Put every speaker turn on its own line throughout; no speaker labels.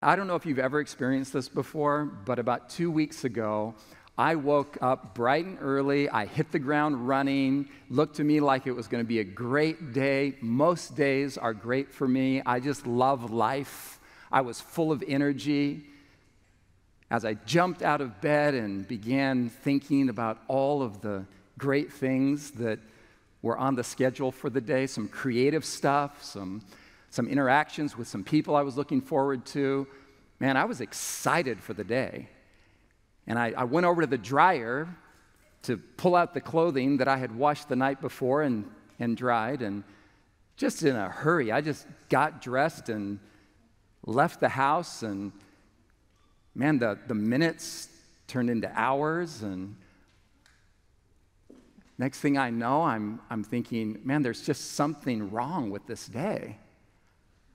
I don't know if you've ever experienced this before, but about two weeks ago, I woke up bright and early. I hit the ground running. Looked to me like it was going to be a great day. Most days are great for me. I just love life. I was full of energy. As I jumped out of bed and began thinking about all of the great things that were on the schedule for the day, some creative stuff, some some interactions with some people I was looking forward to. Man, I was excited for the day. And I, I, went over to the dryer to pull out the clothing that I had washed the night before and, and dried. And just in a hurry, I just got dressed and left the house. And man, the, the minutes turned into hours. And next thing I know, I'm, I'm thinking, man, there's just something wrong with this day.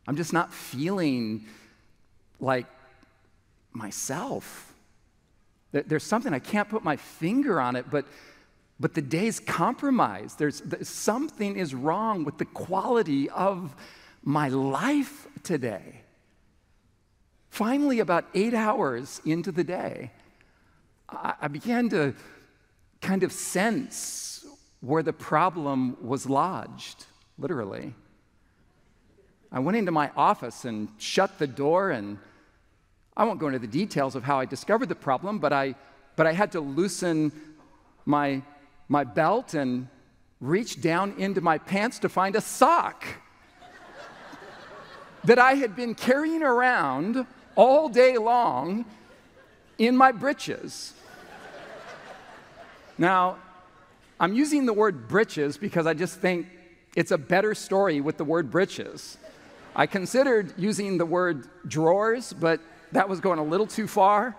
I'm just not feeling like myself. There's something, I can't put my finger on it, but, but the day's compromised. There's, something is wrong with the quality of my life today. Finally, about eight hours into the day, I, I began to kind of sense where the problem was lodged, literally. I went into my office and shut the door, and I won't go into the details of how I discovered the problem, but I, but I had to loosen my, my belt and reach down into my pants to find a sock that I had been carrying around all day long in my britches. Now, I'm using the word britches because I just think it's a better story with the word britches. I considered using the word drawers, but that was going a little too far.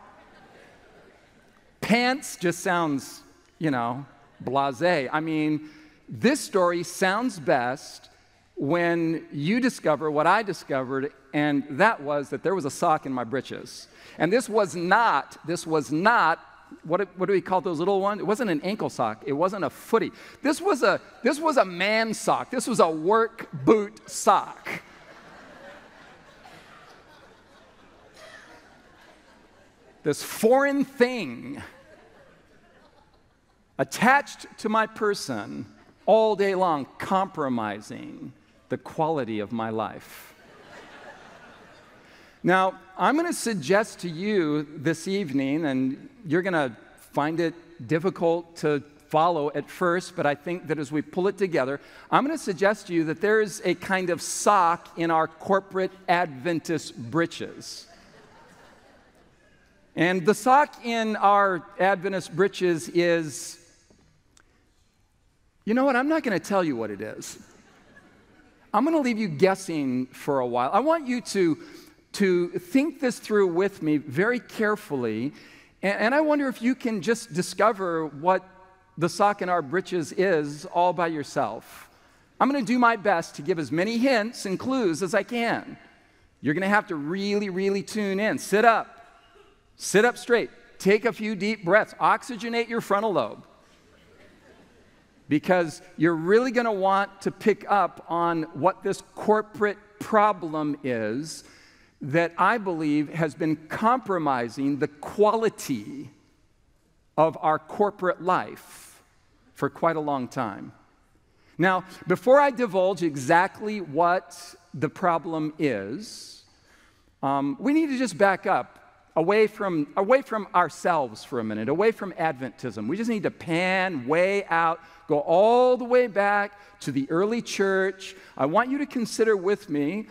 Pants just sounds, you know, blase. I mean, this story sounds best when you discover what I discovered, and that was that there was a sock in my britches. And this was not, this was not, what, what do we call those little ones? It wasn't an ankle sock. It wasn't a footy. This was a, this was a man sock. This was a work boot sock. This foreign thing attached to my person all day long, compromising the quality of my life. now, I'm going to suggest to you this evening, and you're going to find it difficult to follow at first, but I think that as we pull it together, I'm going to suggest to you that there is a kind of sock in our corporate Adventist britches. And the sock in our Adventist breeches is, you know what? I'm not going to tell you what it is. I'm going to leave you guessing for a while. I want you to, to think this through with me very carefully. And, and I wonder if you can just discover what the sock in our breeches is all by yourself. I'm going to do my best to give as many hints and clues as I can. You're going to have to really, really tune in. Sit up. Sit up straight. Take a few deep breaths. Oxygenate your frontal lobe. Because you're really going to want to pick up on what this corporate problem is that I believe has been compromising the quality of our corporate life for quite a long time. Now, before I divulge exactly what the problem is, um, we need to just back up away from, away from ourselves for a minute, away from Adventism. We just need to pan way out, go all the way back to the early church. I want you to consider with me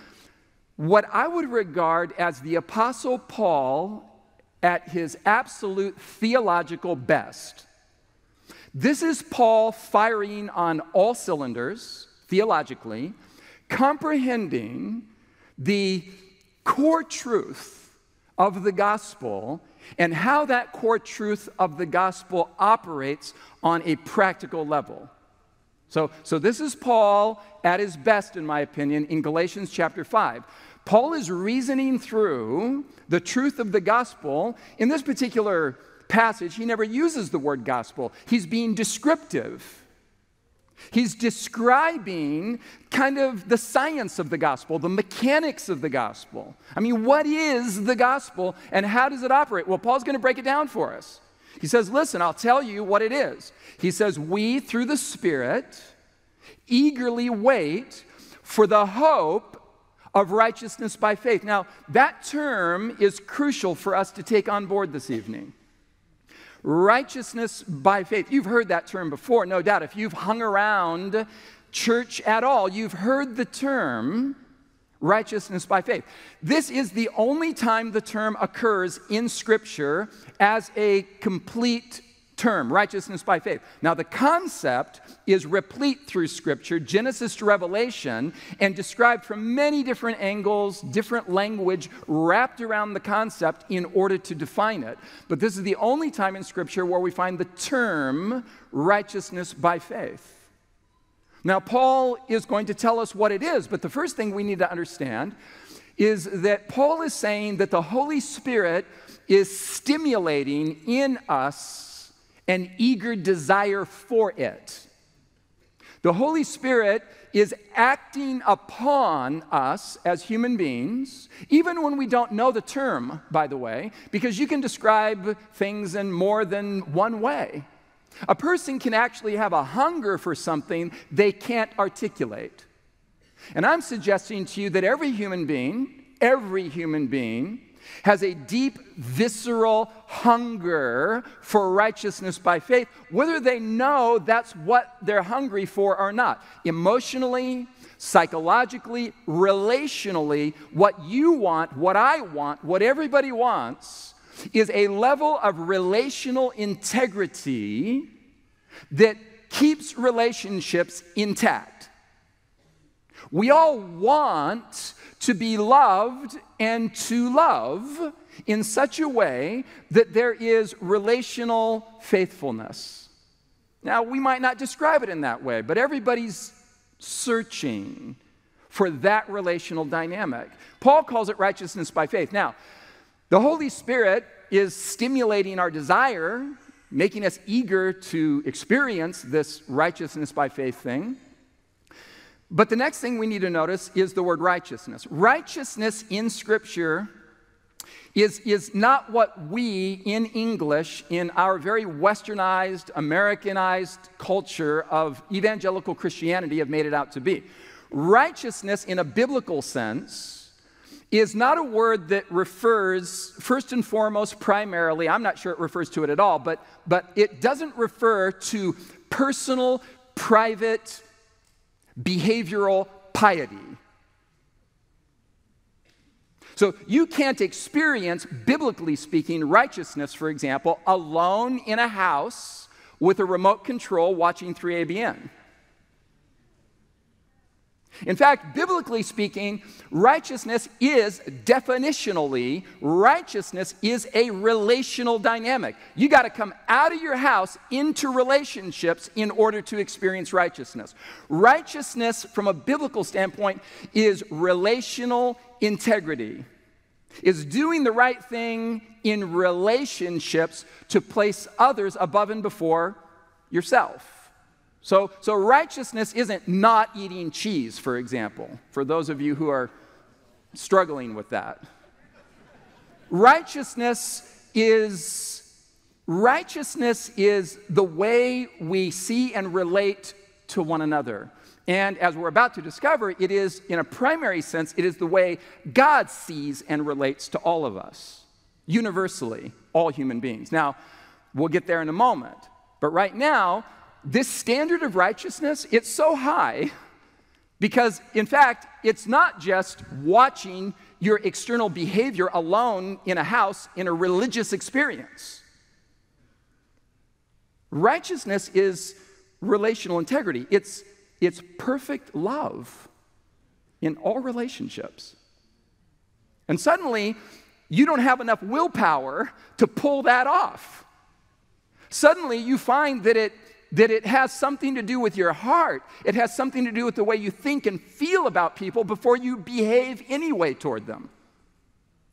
what I would regard as the Apostle Paul at his absolute theological best. This is Paul firing on all cylinders, theologically, comprehending the core truth of the gospel and how that core truth of the gospel operates on a practical level. So, so this is Paul at his best, in my opinion, in Galatians chapter 5. Paul is reasoning through the truth of the gospel. In this particular passage, he never uses the word gospel, he's being descriptive. He's describing kind of the science of the gospel, the mechanics of the gospel. I mean, what is the gospel and how does it operate? Well, Paul's going to break it down for us. He says, Listen, I'll tell you what it is. He says, We, through the Spirit, eagerly wait for the hope of righteousness by faith. Now, that term is crucial for us to take on board this evening. Righteousness by faith. You've heard that term before, no doubt. If you've hung around church at all, you've heard the term righteousness by faith. This is the only time the term occurs in Scripture as a complete term, righteousness by faith. Now, the concept is replete through Scripture, Genesis to Revelation, and described from many different angles, different language wrapped around the concept in order to define it. But this is the only time in Scripture where we find the term righteousness by faith. Now, Paul is going to tell us what it is, but the first thing we need to understand is that Paul is saying that the Holy Spirit is stimulating in us an eager desire for it. The Holy Spirit is acting upon us as human beings, even when we don't know the term, by the way, because you can describe things in more than one way. A person can actually have a hunger for something they can't articulate. And I'm suggesting to you that every human being, every human being, has a deep, visceral hunger for righteousness by faith, whether they know that's what they're hungry for or not. Emotionally, psychologically, relationally, what you want, what I want, what everybody wants is a level of relational integrity that keeps relationships intact. We all want to be loved and to love in such a way that there is relational faithfulness. Now, we might not describe it in that way, but everybody's searching for that relational dynamic. Paul calls it righteousness by faith. Now, the Holy Spirit is stimulating our desire, making us eager to experience this righteousness by faith thing. But the next thing we need to notice is the word righteousness. Righteousness in Scripture is, is not what we in English, in our very westernized, Americanized culture of evangelical Christianity, have made it out to be. Righteousness, in a biblical sense, is not a word that refers, first and foremost, primarily, I'm not sure it refers to it at all, but, but it doesn't refer to personal, private, behavioral piety. So you can't experience, biblically speaking, righteousness, for example, alone in a house with a remote control watching 3ABN. In fact, biblically speaking, righteousness is definitionally, righteousness is a relational dynamic. You got to come out of your house into relationships in order to experience righteousness. Righteousness, from a biblical standpoint, is relational integrity, is doing the right thing in relationships to place others above and before yourself. So, so righteousness isn't not eating cheese, for example, for those of you who are struggling with that. righteousness is righteousness is the way we see and relate to one another. And as we're about to discover, it is, in a primary sense, it is the way God sees and relates to all of us, universally, all human beings. Now, we'll get there in a moment. But right now, this standard of righteousness, it's so high because, in fact, it's not just watching your external behavior alone in a house in a religious experience. Righteousness is relational integrity, it's, it's perfect love in all relationships. And suddenly, you don't have enough willpower to pull that off. Suddenly, you find that it that it has something to do with your heart. It has something to do with the way you think and feel about people before you behave anyway toward them.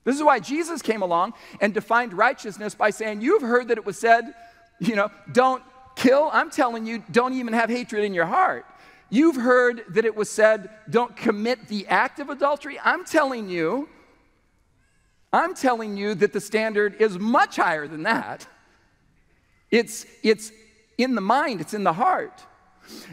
This is why Jesus came along and defined righteousness by saying, You've heard that it was said, you know, don't kill. I'm telling you, don't even have hatred in your heart. You've heard that it was said, don't commit the act of adultery. I'm telling you, I'm telling you that the standard is much higher than that. It's, it's in the mind, it's in the heart.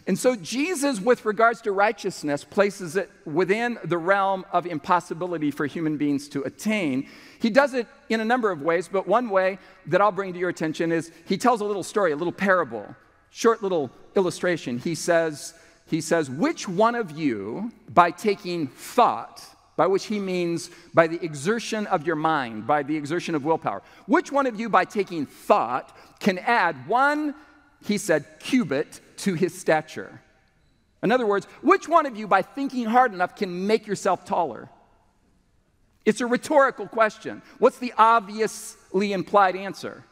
And so Jesus, with regards to righteousness, places it within the realm of impossibility for human beings to attain. He does it in a number of ways, but one way that I'll bring to your attention is he tells a little story, a little parable, short little illustration. He says, he says, which one of you, by taking thought, by which he means by the exertion of your mind, by the exertion of willpower, which one of you, by taking thought, can add one, he said, cubit to his stature? In other words, which one of you, by thinking hard enough, can make yourself taller? It's a rhetorical question. What's the obviously implied answer?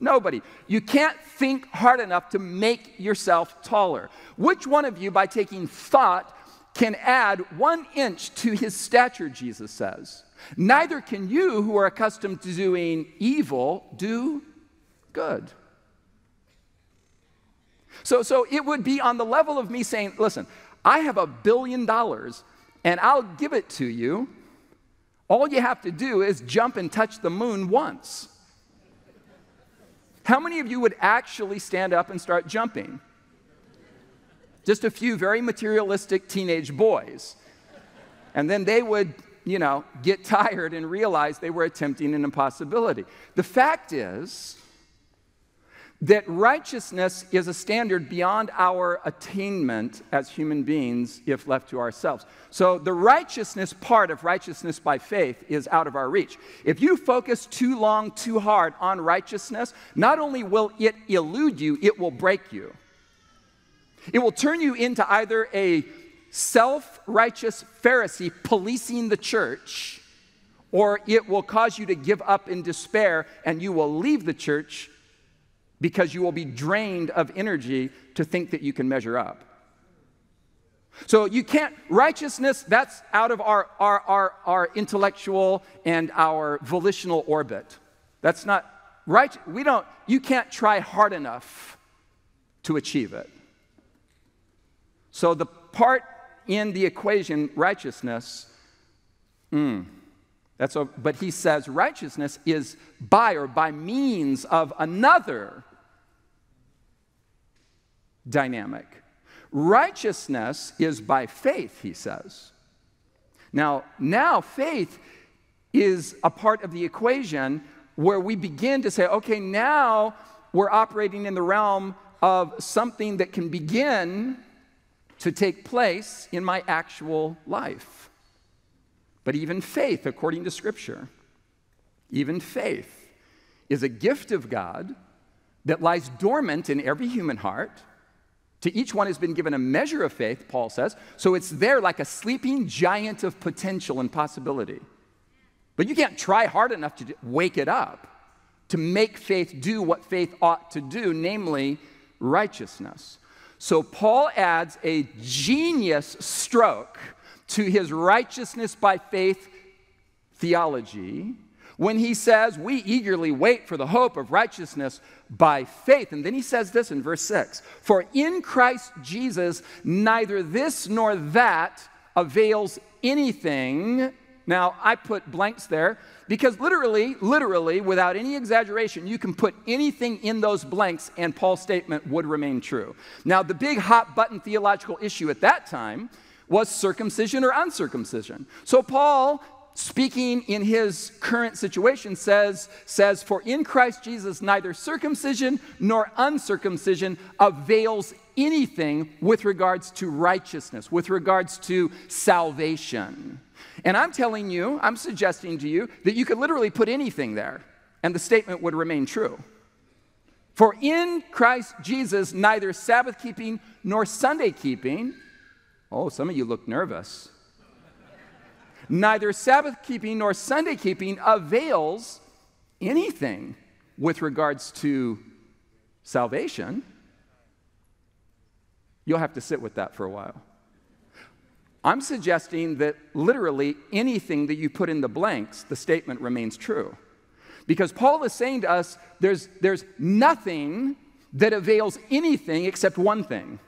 Nobody. You can't think hard enough to make yourself taller. Which one of you, by taking thought, can add one inch to his stature, Jesus says? Neither can you, who are accustomed to doing evil, do good. So, so it would be on the level of me saying, listen, I have a billion dollars and I'll give it to you all you have to do is jump and touch the moon once. How many of you would actually stand up and start jumping? Just a few very materialistic teenage boys. And then they would, you know, get tired and realize they were attempting an impossibility. The fact is, that righteousness is a standard beyond our attainment as human beings if left to ourselves. So, the righteousness part of righteousness by faith is out of our reach. If you focus too long, too hard on righteousness, not only will it elude you, it will break you. It will turn you into either a self righteous Pharisee policing the church, or it will cause you to give up in despair and you will leave the church because you will be drained of energy to think that you can measure up. So you can't, righteousness, that's out of our, our, our, our intellectual and our volitional orbit. That's not right. We don't, you can't try hard enough to achieve it. So the part in the equation, righteousness, mm, that's a, but he says righteousness is by or by means of another dynamic. Righteousness is by faith, he says. Now, now faith is a part of the equation where we begin to say, okay, now we're operating in the realm of something that can begin to take place in my actual life. But even faith, according to Scripture, even faith is a gift of God that lies dormant in every human heart to each one has been given a measure of faith, Paul says, so it's there like a sleeping giant of potential and possibility. But you can't try hard enough to wake it up, to make faith do what faith ought to do, namely righteousness. So Paul adds a genius stroke to his righteousness by faith theology when he says, We eagerly wait for the hope of righteousness by faith. And then he says this in verse 6 For in Christ Jesus, neither this nor that avails anything. Now, I put blanks there because literally, literally, without any exaggeration, you can put anything in those blanks and Paul's statement would remain true. Now, the big hot button theological issue at that time was circumcision or uncircumcision. So Paul speaking in his current situation says says for in Christ Jesus neither circumcision nor uncircumcision avails anything with regards to righteousness with regards to salvation. And i'm telling you i'm suggesting to you that you could literally put anything there and the statement would remain true. For in Christ Jesus neither sabbath keeping nor sunday keeping oh some of you look nervous neither Sabbath keeping nor Sunday keeping avails anything with regards to salvation. You'll have to sit with that for a while. I'm suggesting that literally anything that you put in the blanks, the statement remains true. Because Paul is saying to us there's, there's nothing that avails anything except one thing.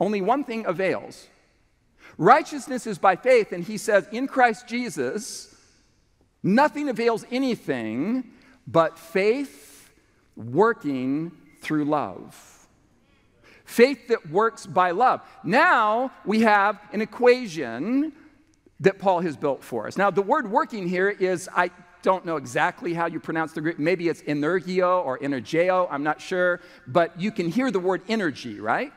Only one thing avails. Righteousness is by faith, and he says, in Christ Jesus, nothing avails anything but faith working through love. Faith that works by love. Now we have an equation that Paul has built for us. Now, the word working here is, I don't know exactly how you pronounce the Greek. Maybe it's energio or energeo, I'm not sure. But you can hear the word energy, right?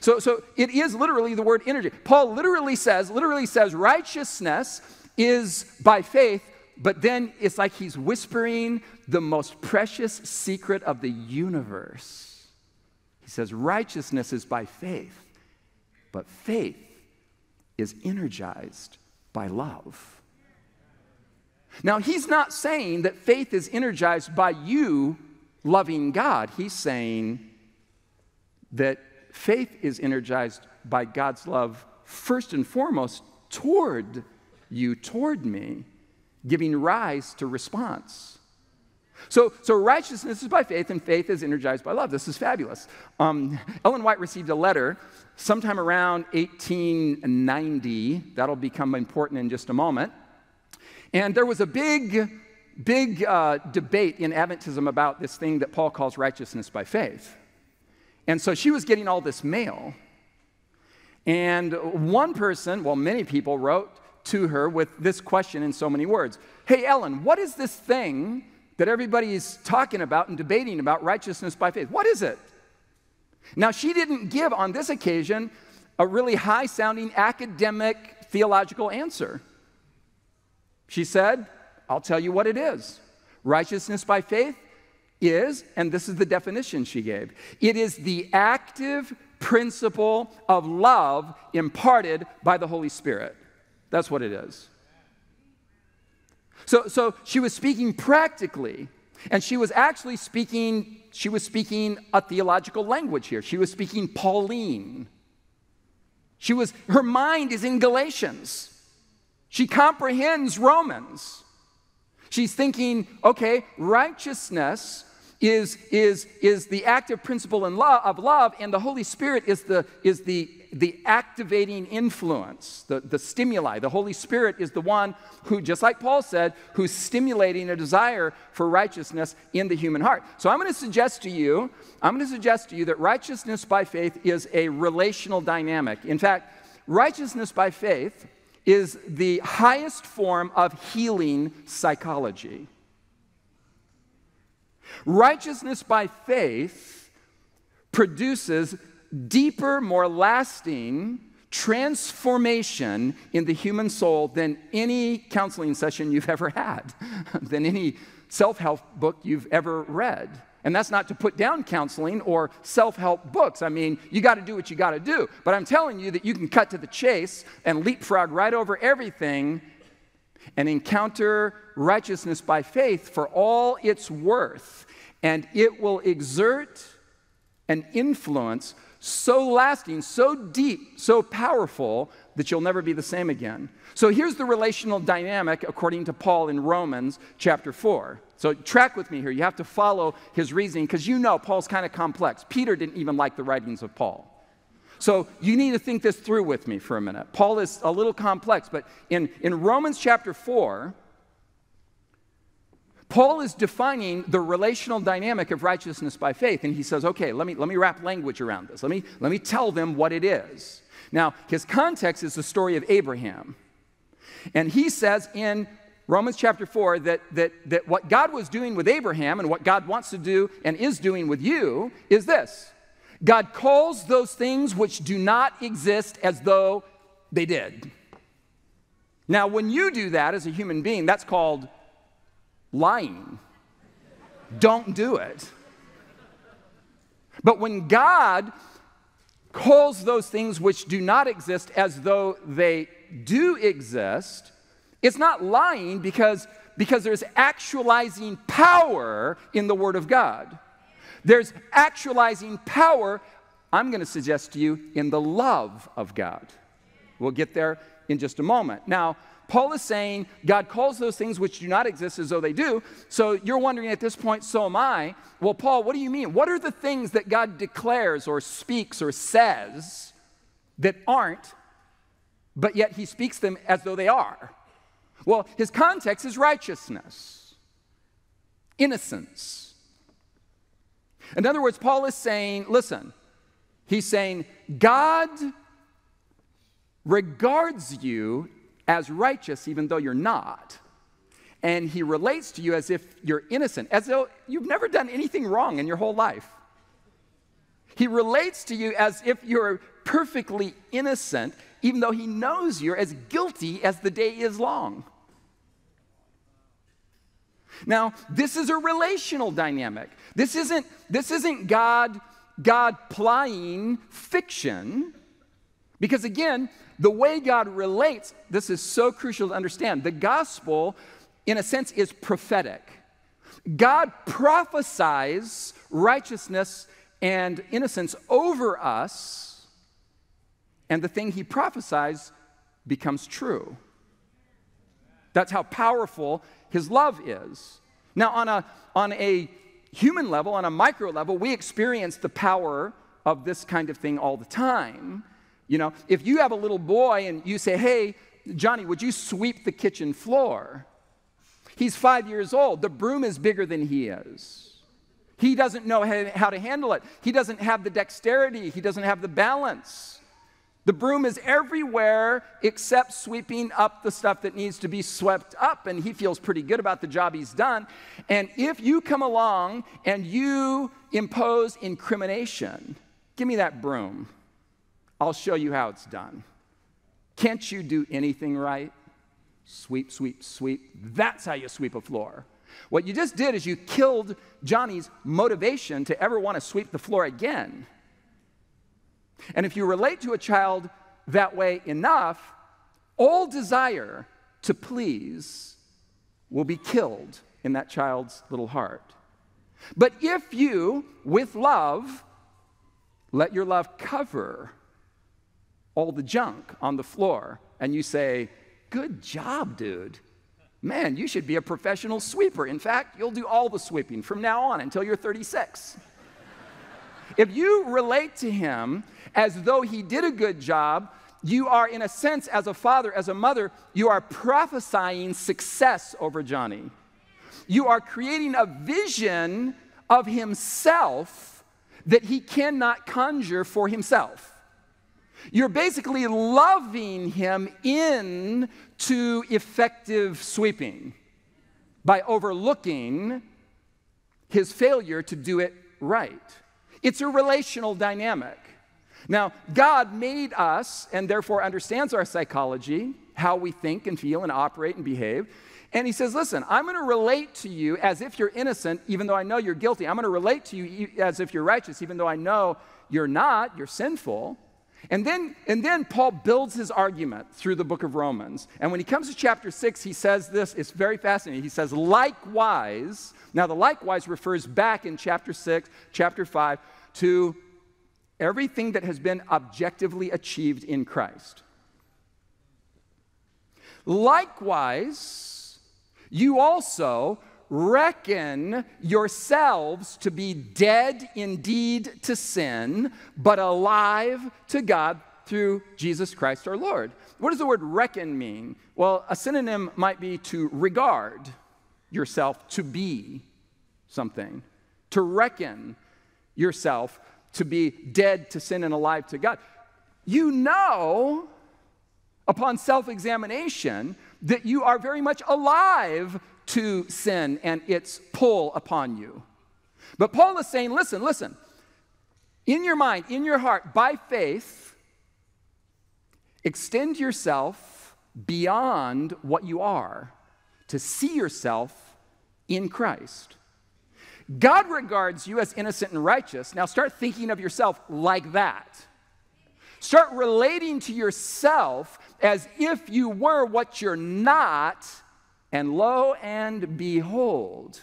So, so it is literally the word energy. Paul literally says, literally says, righteousness is by faith, but then it's like he's whispering the most precious secret of the universe. He says, righteousness is by faith, but faith is energized by love. Now, he's not saying that faith is energized by you loving God. He's saying that faith is energized by God's love first and foremost toward you, toward me, giving rise to response. So, so righteousness is by faith, and faith is energized by love. This is fabulous. Um, Ellen White received a letter sometime around 1890. That'll become important in just a moment. And there was a big, big uh, debate in Adventism about this thing that Paul calls righteousness by faith. And so she was getting all this mail. And one person, well, many people wrote to her with this question in so many words Hey, Ellen, what is this thing that everybody is talking about and debating about righteousness by faith? What is it? Now, she didn't give on this occasion a really high sounding academic theological answer. She said, I'll tell you what it is. Righteousness by faith is, and this is the definition she gave it is the active principle of love imparted by the Holy Spirit. That's what it is. So, so she was speaking practically, and she was actually speaking, she was speaking a theological language here. She was speaking Pauline. She was, her mind is in Galatians. She comprehends Romans. She's thinking, okay, righteousness is, is, is the active principle in love, of love, and the Holy Spirit is the, is the, the activating influence, the, the stimuli. The Holy Spirit is the one who, just like Paul said, who's stimulating a desire for righteousness in the human heart. So I'm going to suggest to you, I'm going to suggest to you that righteousness by faith is a relational dynamic. In fact, righteousness by faith is the highest form of healing psychology. Righteousness by faith produces deeper, more lasting transformation in the human soul than any counseling session you've ever had, than any self help book you've ever read. And that's not to put down counseling or self help books. I mean, you got to do what you got to do. But I'm telling you that you can cut to the chase and leapfrog right over everything and encounter righteousness by faith for all its worth. And it will exert an influence so lasting, so deep, so powerful that you'll never be the same again. So here's the relational dynamic according to Paul in Romans chapter 4. So track with me here. You have to follow his reasoning because you know Paul's kind of complex. Peter didn't even like the writings of Paul. So you need to think this through with me for a minute. Paul is a little complex, but in, in Romans chapter 4, Paul is defining the relational dynamic of righteousness by faith, and he says, okay, let me, let me wrap language around this. Let me, let me tell them what it is. Now, his context is the story of Abraham. And he says in Romans chapter 4 that, that, that what God was doing with Abraham and what God wants to do and is doing with you is this God calls those things which do not exist as though they did. Now, when you do that as a human being, that's called lying. Don't do it. But when God calls those things which do not exist as though they do exist, it's not lying because, because there's actualizing power in the Word of God. There's actualizing power, I'm going to suggest to you, in the love of God. We'll get there in just a moment. Now, Paul is saying God calls those things which do not exist as though they do. So you're wondering at this point, so am I. Well, Paul, what do you mean? What are the things that God declares or speaks or says that aren't, but yet he speaks them as though they are? Well, his context is righteousness, innocence. In other words, Paul is saying, listen, he's saying, God regards you as righteous even though you're not. And he relates to you as if you're innocent, as though you've never done anything wrong in your whole life. He relates to you as if you're perfectly innocent, even though he knows you're as guilty as the day is long. Now, this is a relational dynamic. This isn't, this isn't God, God plying fiction. Because again, the way God relates, this is so crucial to understand. The gospel, in a sense, is prophetic. God prophesies righteousness and innocence over us, and the thing he prophesies becomes true. That's how powerful his love is. Now, on a, on a human level, on a micro level, we experience the power of this kind of thing all the time. You know, if you have a little boy and you say, hey, Johnny, would you sweep the kitchen floor? He's five years old. The broom is bigger than he is. He doesn't know how to handle it. He doesn't have the dexterity. He doesn't have the balance. The broom is everywhere except sweeping up the stuff that needs to be swept up, and he feels pretty good about the job he's done. And if you come along and you impose incrimination, give me that broom, I'll show you how it's done. Can't you do anything right? Sweep, sweep, sweep. That's how you sweep a floor. What you just did is you killed Johnny's motivation to ever want to sweep the floor again. And if you relate to a child that way enough, all desire to please will be killed in that child's little heart. But if you, with love, let your love cover all the junk on the floor and you say, Good job, dude. Man, you should be a professional sweeper. In fact, you'll do all the sweeping from now on until you're 36. If you relate to him as though he did a good job, you are, in a sense, as a father, as a mother, you are prophesying success over Johnny. You are creating a vision of himself that he cannot conjure for himself. You're basically loving him into effective sweeping by overlooking his failure to do it right. It's a relational dynamic. Now, God made us and therefore understands our psychology, how we think and feel and operate and behave. And he says, Listen, I'm going to relate to you as if you're innocent, even though I know you're guilty. I'm going to relate to you as if you're righteous, even though I know you're not, you're sinful. And then, and then Paul builds his argument through the book of Romans. And when he comes to chapter 6, he says this, it's very fascinating. He says, likewise, now the likewise refers back in chapter 6, chapter 5, to everything that has been objectively achieved in Christ. Likewise, you also reckon yourselves to be dead indeed to sin, but alive to God through Jesus Christ our Lord. What does the word reckon mean? Well, a synonym might be to regard yourself to be something, to reckon yourself to be dead to sin and alive to God. You know, upon self examination, that you are very much alive to sin and its pull upon you. But Paul is saying, listen, listen, in your mind, in your heart, by faith, extend yourself beyond what you are to see yourself in Christ. God regards you as innocent and righteous. Now start thinking of yourself like that. Start relating to yourself as if you were what you're not, and lo and behold,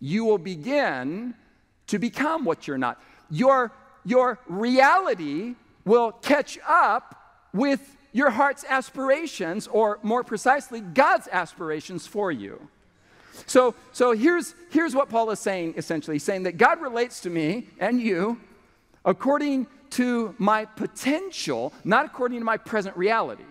you will begin to become what you're not. Your, your reality will catch up with your heart's aspirations, or more precisely, God's aspirations for you. So, so here's, here's what Paul is saying essentially. He's saying that God relates to me and you according to my potential, not according to my present reality.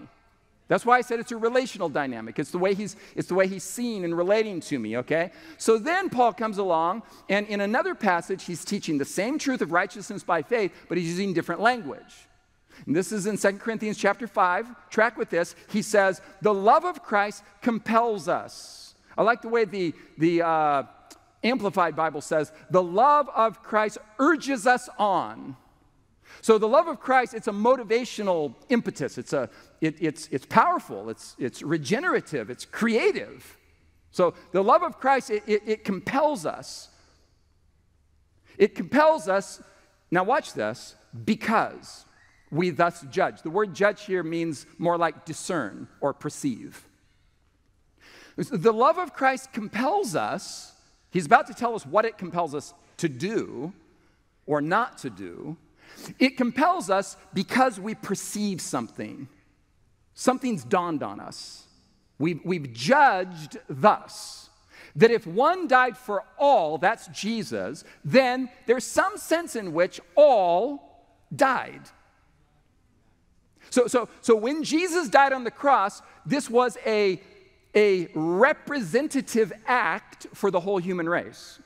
That's why I said it's a relational dynamic. It's the way he's, it's the way he's seen and relating to me, okay? So then Paul comes along, and in another passage, he's teaching the same truth of righteousness by faith, but he's using different language. And this is in 2 Corinthians chapter 5. Track with this. He says, The love of Christ compels us. I like the way the, the uh, Amplified Bible says, The love of Christ urges us on. So the love of Christ, it's a motivational impetus. It's, a, it, it's, it's powerful, it's, it's regenerative, it's creative. So the love of Christ, it, it, it compels us. It compels us, now watch this, because we thus judge. The word judge here means more like discern or perceive. The love of Christ compels us. He's about to tell us what it compels us to do or not to do. It compels us because we perceive something. Something's dawned on us. We've, we've judged thus that if one died for all, that's Jesus, then there's some sense in which all died. So, so, so when Jesus died on the cross, this was a, a representative act for the whole human race.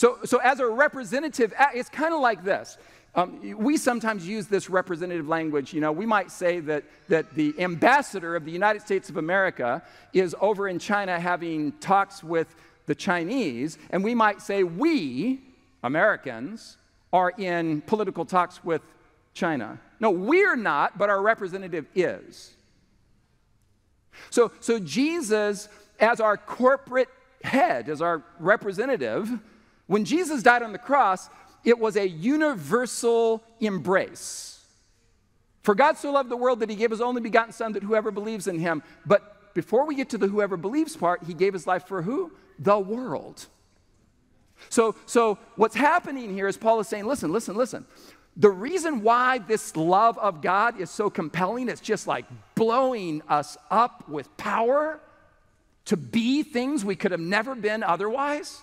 So, so as a representative, it's kind of like this. Um, we sometimes use this representative language. You know, we might say that, that the ambassador of the United States of America is over in China having talks with the Chinese, and we might say we, Americans, are in political talks with China. No, we're not, but our representative is. So, so Jesus, as our corporate head, as our representative, when Jesus died on the cross, it was a universal embrace. For God so loved the world that he gave his only begotten Son that whoever believes in him. But before we get to the whoever believes part, he gave his life for who? The world. So, so what's happening here is Paul is saying, listen, listen, listen. The reason why this love of God is so compelling, it's just like blowing us up with power to be things we could have never been otherwise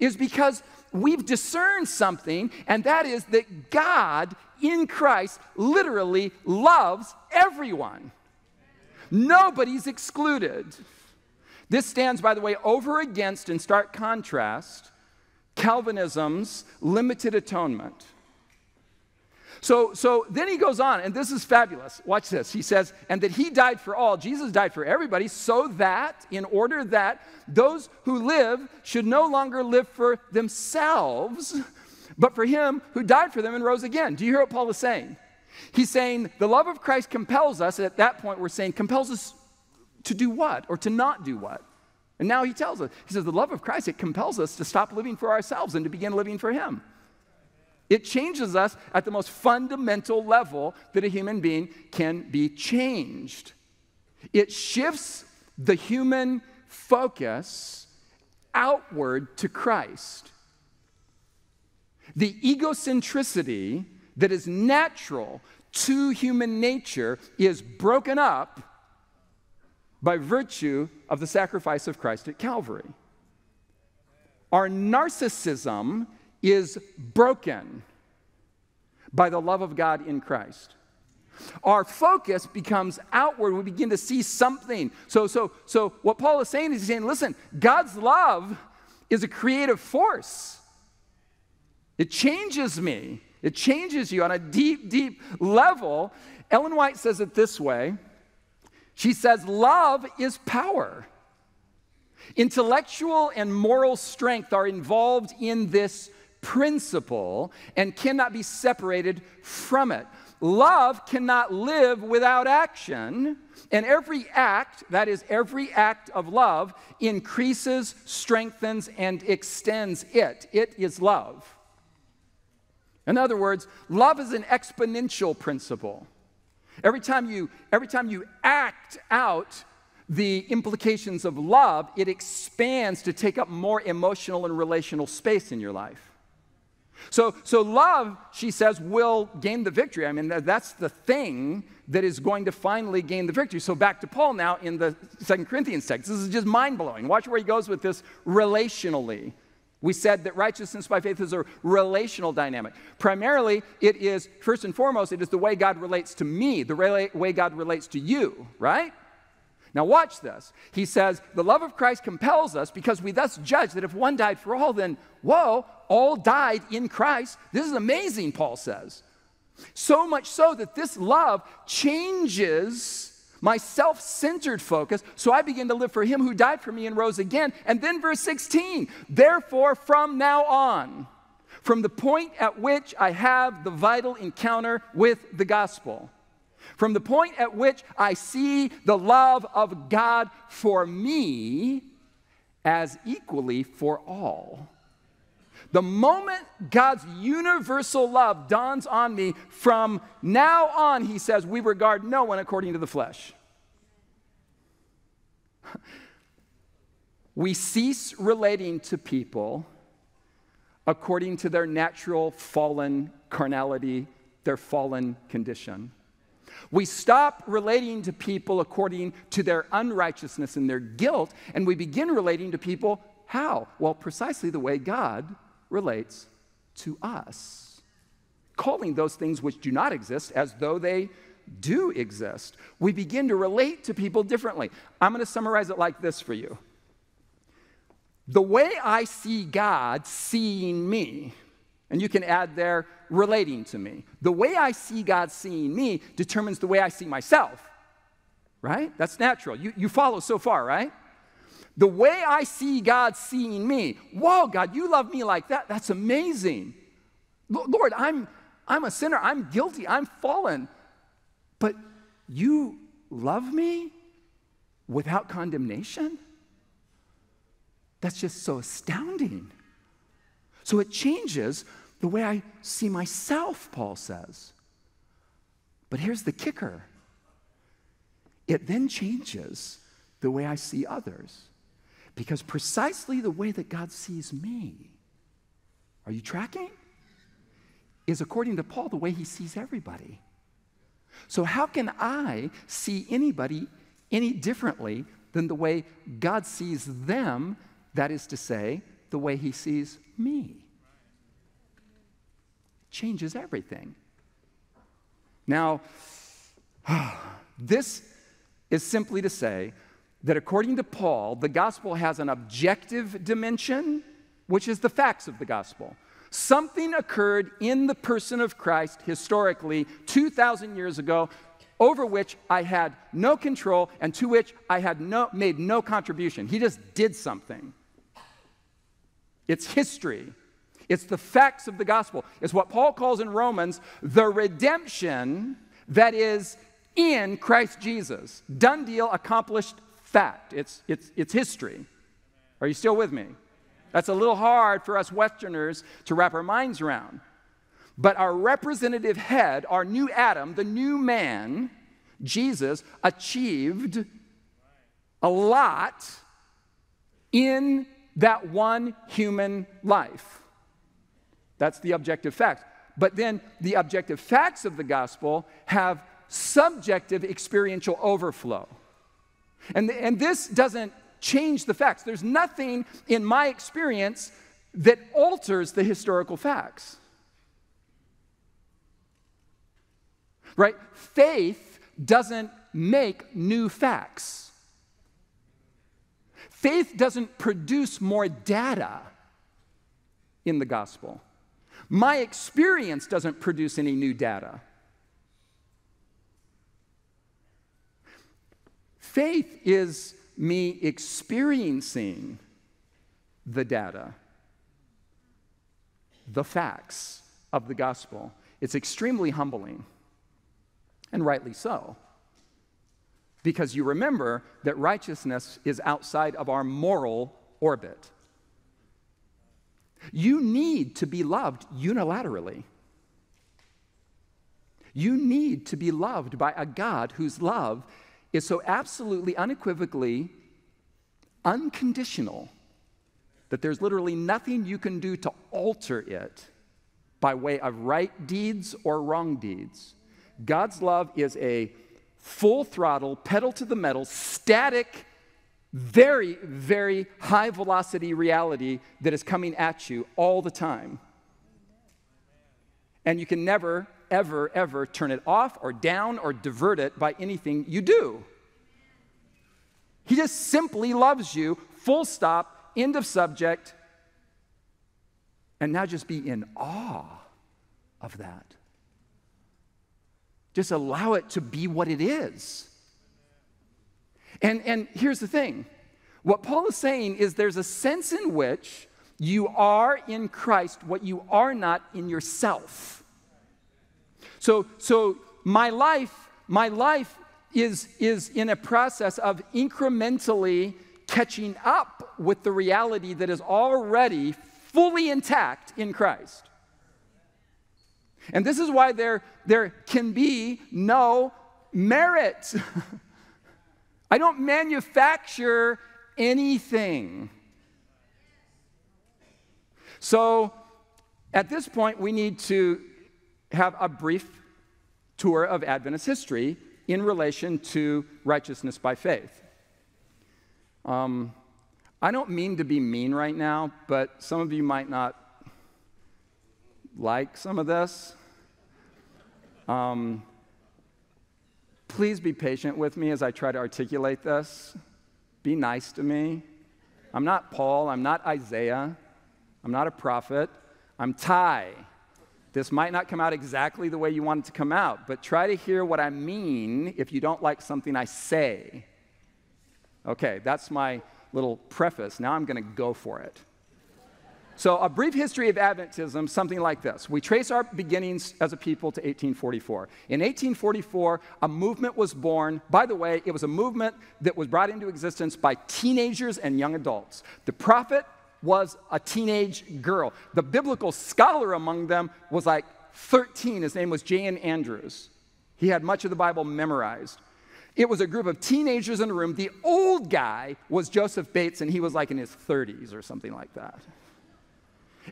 is because we've discerned something, and that is that God in Christ literally loves everyone. Nobody's excluded. This stands, by the way, over against, in stark contrast, Calvinism's limited atonement. So, so then he goes on, and this is fabulous. Watch this. He says, and that he died for all. Jesus died for everybody, so that, in order that those who live should no longer live for themselves, but for him who died for them and rose again. Do you hear what Paul is saying? He's saying the love of Christ compels us. At that point, we're saying compels us to do what or to not do what. And now he tells us, he says, the love of Christ, it compels us to stop living for ourselves and to begin living for him. It changes us at the most fundamental level that a human being can be changed. It shifts the human focus outward to Christ. The egocentricity that is natural to human nature is broken up by virtue of the sacrifice of Christ at Calvary. Our narcissism is broken by the love of God in Christ. Our focus becomes outward. We begin to see something. So, so, so what Paul is saying is he's saying, listen, God's love is a creative force. It changes me. It changes you on a deep, deep level. Ellen White says it this way. She says, Love is power. Intellectual and moral strength are involved in this principle and cannot be separated from it. Love cannot live without action, and every act, that is, every act of love, increases, strengthens, and extends it. It is love. In other words, love is an exponential principle. Every time you, every time you act out the implications of love, it expands to take up more emotional and relational space in your life. So, so love, she says, will gain the victory. I mean, that's the thing that is going to finally gain the victory. So back to Paul now in the Second Corinthians text. This is just mind blowing. Watch where he goes with this relationally. We said that righteousness by faith is a relational dynamic. Primarily, it is, first and foremost, it is the way God relates to me, the way God relates to you, right? Now, watch this. He says, The love of Christ compels us because we thus judge that if one died for all, then, whoa, all died in Christ. This is amazing, Paul says. So much so that this love changes my self centered focus, so I begin to live for him who died for me and rose again. And then verse 16, therefore, from now on, from the point at which I have the vital encounter with the gospel, from the point at which I see the love of God for me as equally for all. The moment God's universal love dawns on me, from now on, he says, we regard no one according to the flesh. We cease relating to people according to their natural fallen carnality, their fallen condition. We stop relating to people according to their unrighteousness and their guilt, and we begin relating to people how? Well, precisely the way God relates to us, calling those things which do not exist as though they do exist. We begin to relate to people differently. I'm going to summarize it like this for you. The way I see God seeing me, and you can add there relating to me. The way I see God seeing me determines the way I see myself, right? That's natural. You, you follow so far, right? The way I see God seeing me, whoa, God, you love me like that. That's amazing. Lord, I'm, I'm a sinner. I'm guilty. I'm fallen. But you love me without condemnation? That's just so astounding. So it changes the way I see myself, Paul says. But here's the kicker it then changes the way I see others. Because precisely the way that God sees me, are you tracking? Is according to Paul the way he sees everybody. So, how can I see anybody any differently than the way God sees them? That is to say, the way he sees me. Changes everything. Now, this is simply to say that according to Paul, the gospel has an objective dimension, which is the facts of the gospel. Something occurred in the person of Christ historically 2,000 years ago over which I had no control and to which I had no, made no contribution. He just did something. It's history. It's the facts of the gospel. It's what Paul calls in Romans the redemption that is in Christ Jesus. Done deal, accomplished fact, it's, it's, it's history. Are you still with me? That's a little hard for us Westerners to wrap our minds around. But our representative head, our new Adam, the new man, Jesus, achieved a lot in that one human life. That's the objective facts. But then the objective facts of the gospel have subjective experiential overflow. And, and this doesn't change the facts. There's nothing in my experience that alters the historical facts. Right? Faith doesn't make new facts. Faith doesn't produce more data in the gospel. My experience doesn't produce any new data. Faith is me experiencing the data, the facts of the gospel. It's extremely humbling, and rightly so. Because you remember that righteousness is outside of our moral orbit. You need to be loved unilaterally. You need to be loved by a God whose love is so absolutely unequivocally unconditional that there's literally nothing you can do to alter it by way of right deeds or wrong deeds. God's love is a full throttle, pedal to the metal, static, very, very high velocity reality that is coming at you all the time. And you can never, ever, ever turn it off or down or divert it by anything you do. He just simply loves you, full stop, end of subject. And now just be in awe of that. Just allow it to be what it is. And, and here's the thing what Paul is saying is there's a sense in which you are in Christ what you are not in yourself. So, so my life, my life is, is in a process of incrementally catching up with the reality that is already fully intact in Christ. And this is why there, there can be no merit. I don't manufacture anything. So at this point, we need to have a brief tour of Adventist history in relation to righteousness by faith. Um, I don't mean to be mean right now, but some of you might not like some of this. Um, please be patient with me as I try to articulate this. Be nice to me. I'm not Paul, I'm not Isaiah, I'm not a prophet, I'm Ty. This might not come out exactly the way you want it to come out, but try to hear what I mean if you don't like something I say. Okay, that's my little preface. Now I'm going to go for it. So, a brief history of Adventism, something like this. We trace our beginnings as a people to 1844. In 1844, a movement was born. By the way, it was a movement that was brought into existence by teenagers and young adults. The prophet was a teenage girl. The biblical scholar among them was like 13. His name was J.N. Andrews. He had much of the Bible memorized. It was a group of teenagers in a room. The old guy was Joseph Bates, and he was like in his 30s or something like that.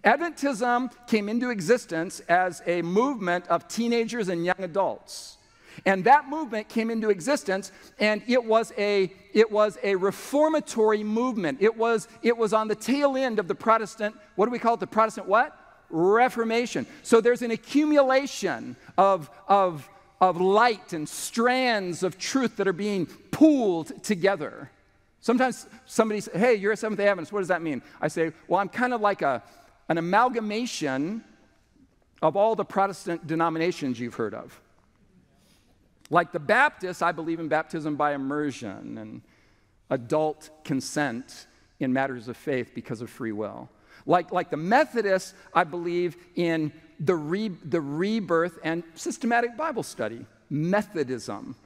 Adventism came into existence as a movement of teenagers and young adults. And that movement came into existence, and it was a, it was a reformatory movement. It was, it was on the tail end of the Protestant, what do we call it? The Protestant what? Reformation. So there's an accumulation of, of, of light and strands of truth that are being pooled together. Sometimes somebody says, Hey, you're a Seventh day Adventist. What does that mean? I say, Well, I'm kind of like a, an amalgamation of all the Protestant denominations you've heard of. Like the Baptists, I believe in baptism by immersion and adult consent in matters of faith because of free will. Like, like the Methodists, I believe in the, re, the rebirth and systematic Bible study, Methodism.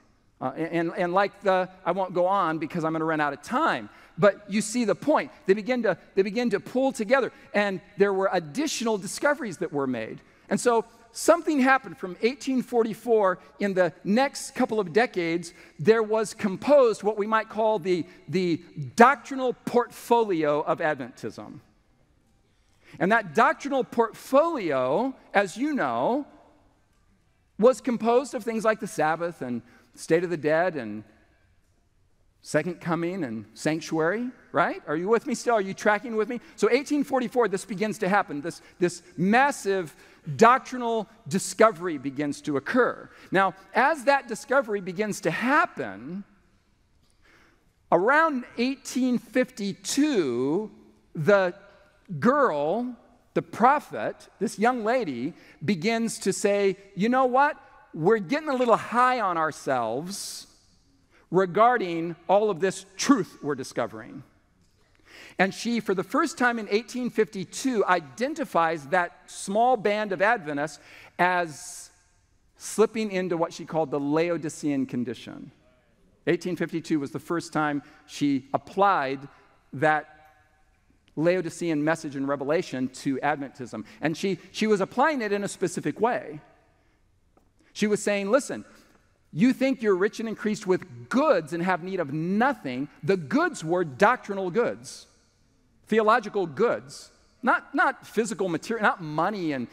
Uh, and, and like the, I won't go on because I'm going to run out of time, but you see the point. They begin, to, they begin to pull together, and there were additional discoveries that were made. And so something happened from 1844 in the next couple of decades there was composed what we might call the, the doctrinal portfolio of adventism and that doctrinal portfolio as you know was composed of things like the sabbath and state of the dead and second coming and sanctuary right? Are you with me still? Are you tracking with me? So 1844 this begins to happen. This, this massive doctrinal discovery begins to occur. Now, as that discovery begins to happen, around 1852, the girl, the prophet, this young lady, begins to say, you know what? We're getting a little high on ourselves regarding all of this truth we're discovering. And she, for the first time in 1852, identifies that small band of Adventists as slipping into what she called the Laodicean condition. 1852 was the first time she applied that Laodicean message and revelation to Adventism. And she, she was applying it in a specific way. She was saying, listen, you think you're rich and increased with goods and have need of nothing. The goods were doctrinal goods theological goods, not, not physical material, not money and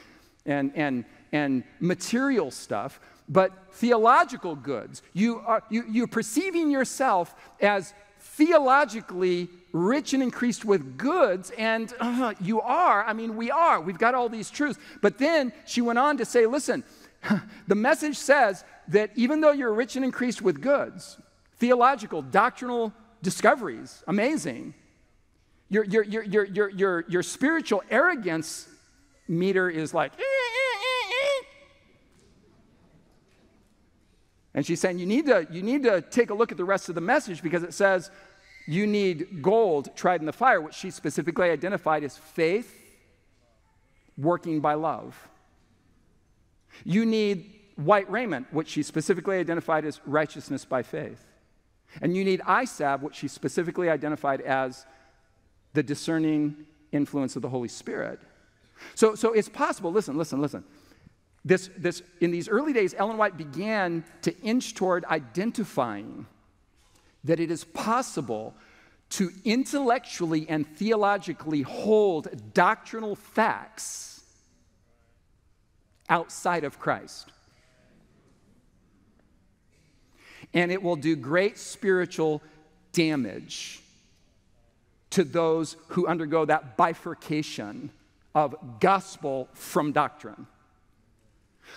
and, and, and material stuff, but theological goods. You are, you, you're perceiving yourself as theologically rich and increased with goods, and uh, you are. I mean, we are. We've got all these truths. But then she went on to say, listen, the message says that even though you're rich and increased with goods, theological, doctrinal discoveries, amazing, your, your, your, your, your, your, your spiritual arrogance meter is like, eh, eh, eh, and she's saying you need, to, you need to take a look at the rest of the message because it says you need gold tried in the fire, which she specifically identified as faith working by love. You need white raiment, which she specifically identified as righteousness by faith. And you need salve, which she specifically identified as the discerning influence of the Holy Spirit. So, so it's possible, listen, listen, listen. This, this, in these early days, Ellen White began to inch toward identifying that it is possible to intellectually and theologically hold doctrinal facts outside of Christ. And it will do great spiritual damage to those who undergo that bifurcation of gospel from doctrine.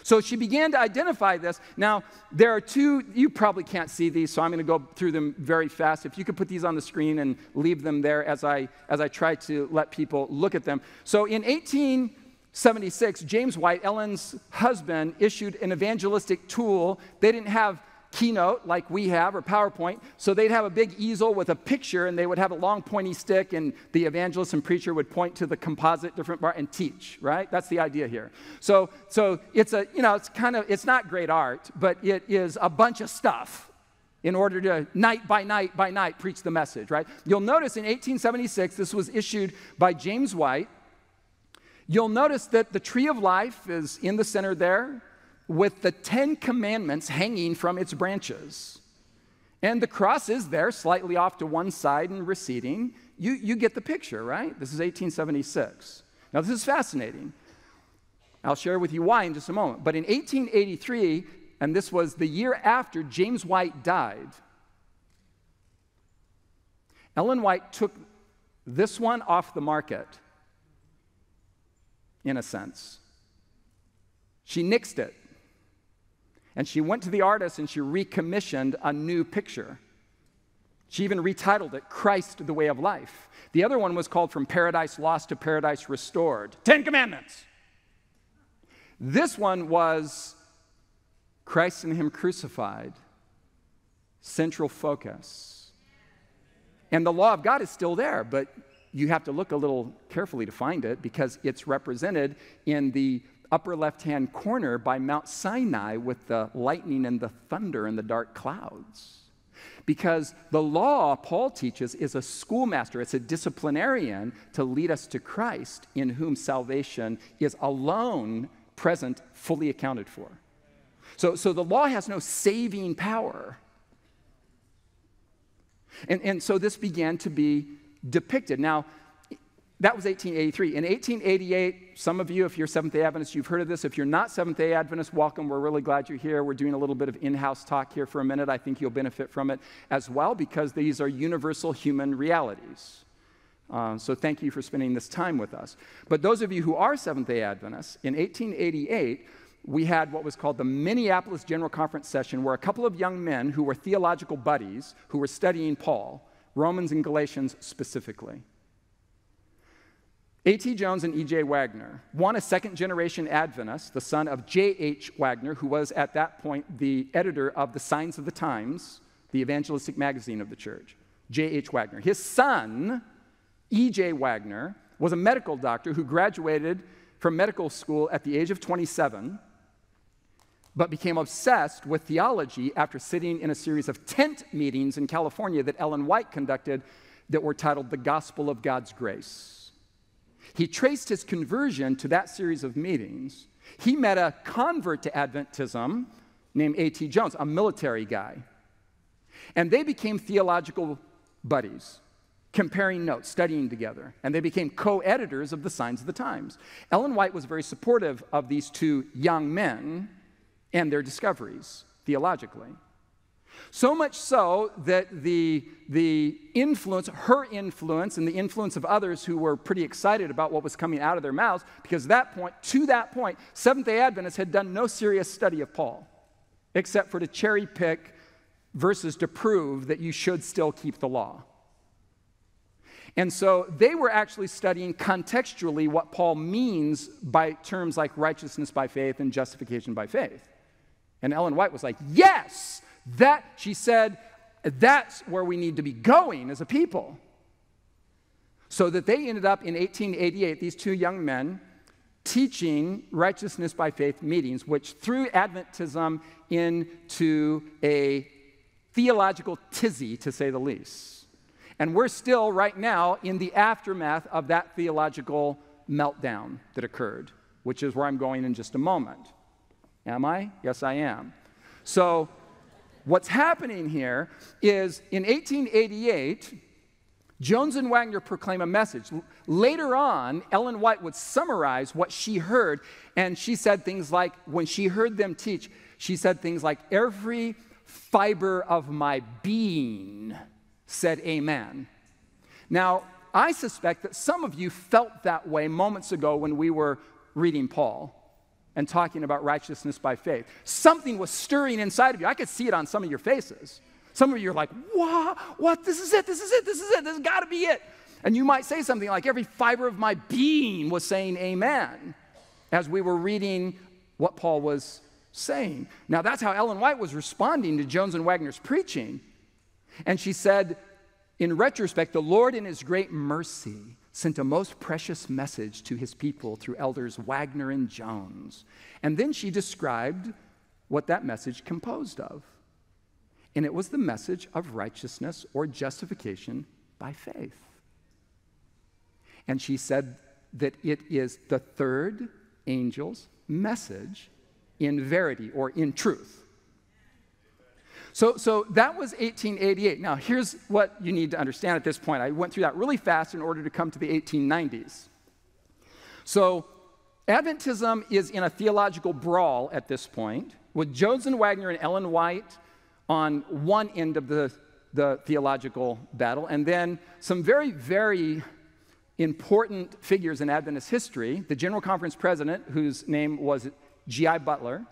So she began to identify this. Now, there are two, you probably can't see these, so I'm going to go through them very fast. If you could put these on the screen and leave them there as I, as I try to let people look at them. So in 1876, James White, Ellen's husband, issued an evangelistic tool. They didn't have Keynote like we have or PowerPoint. So they'd have a big easel with a picture and they would have a long pointy stick and the evangelist and preacher would point to the composite different part and teach, right? That's the idea here. So, so it's a, you know, it's kind of, it's not great art, but it is a bunch of stuff in order to night by night by night preach the message, right? You'll notice in 1876, this was issued by James White. You'll notice that the tree of life is in the center there with the Ten Commandments hanging from its branches. And the cross is there, slightly off to one side and receding. You, you get the picture, right? This is 1876. Now, this is fascinating. I'll share with you why in just a moment. But in 1883, and this was the year after James White died, Ellen White took this one off the market, in a sense. She nixed it. And she went to the artist and she recommissioned a new picture. She even retitled it Christ, the Way of Life. The other one was called From Paradise Lost to Paradise Restored Ten Commandments. This one was Christ and Him crucified, central focus. And the law of God is still there, but you have to look a little carefully to find it because it's represented in the upper left hand corner by Mount Sinai with the lightning and the thunder and the dark clouds. Because the law, Paul teaches, is a schoolmaster, it's a disciplinarian to lead us to Christ, in whom salvation is alone present, fully accounted for. So, so the law has no saving power. And, and so this began to be depicted. Now, that was 1883. In 1888, some of you, if you're Seventh day Adventist, you've heard of this. If you're not Seventh day Adventist, welcome. We're really glad you're here. We're doing a little bit of in house talk here for a minute. I think you'll benefit from it as well because these are universal human realities. Uh, so thank you for spending this time with us. But those of you who are Seventh day Adventists, in 1888, we had what was called the Minneapolis General Conference session, where a couple of young men who were theological buddies who were studying Paul, Romans and Galatians specifically, A.T. Jones and E.J. Waggoner, one a second generation Adventist, the son of J.H. Waggoner, who was at that point the editor of the Signs of the Times, the evangelistic magazine of the church. J.H. Waggoner. His son, E.J. Waggoner, was a medical doctor who graduated from medical school at the age of 27, but became obsessed with theology after sitting in a series of tent meetings in California that Ellen White conducted that were titled The Gospel of God's Grace. He traced his conversion to that series of meetings. He met a convert to Adventism named A.T. Jones, a military guy. And they became theological buddies, comparing notes, studying together, and they became co editors of the Signs of the Times. Ellen White was very supportive of these two young men and their discoveries theologically. So much so that the, the influence, her influence, and the influence of others who were pretty excited about what was coming out of their mouths, because that point, to that point, Seventh day Adventists had done no serious study of Paul, except for to cherry pick verses to prove that you should still keep the law. And so they were actually studying contextually what Paul means by terms like righteousness by faith and justification by faith. And Ellen White was like, Yes, that, she said, that's where we need to be going as a people. So that they ended up in 1888, these two young men, teaching righteousness by faith meetings, which threw Adventism into a theological tizzy, to say the least. And we're still, right now, in the aftermath of that theological meltdown that occurred, which is where I'm going in just a moment. Am I? Yes, I am. So, what's happening here is in 1888, Jones and Waggoner proclaim a message. Later on, Ellen White would summarize what she heard, and she said things like, when she heard them teach, she said things like, Every fiber of my being said amen. Now, I suspect that some of you felt that way moments ago when we were reading Paul and talking about righteousness by faith. Something was stirring inside of you. I could see it on some of your faces. Some of you are like, what? What? This is it. This is it. This is it. This has got to be it. And you might say something like, every fiber of my being was saying amen as we were reading what Paul was saying. Now, that's how Ellen White was responding to Jones and Waggoner's preaching. And she said, in retrospect, the Lord, in his great mercy, sent a most precious message to his people through elders Waggoner and Jones. And then she described what that message composed of. And it was the message of righteousness or justification by faith. And she said that it is the third angel's message in verity or in truth. So, so that was 1888. Now, here's what you need to understand at this point. I went through that really fast in order to come to the 1890s. So, Adventism is in a theological brawl at this point, with Jones and Waggoner and Ellen White on one end of the, the theological battle, and then some very, very important figures in Adventist history the General Conference president, whose name was G.I. Butler,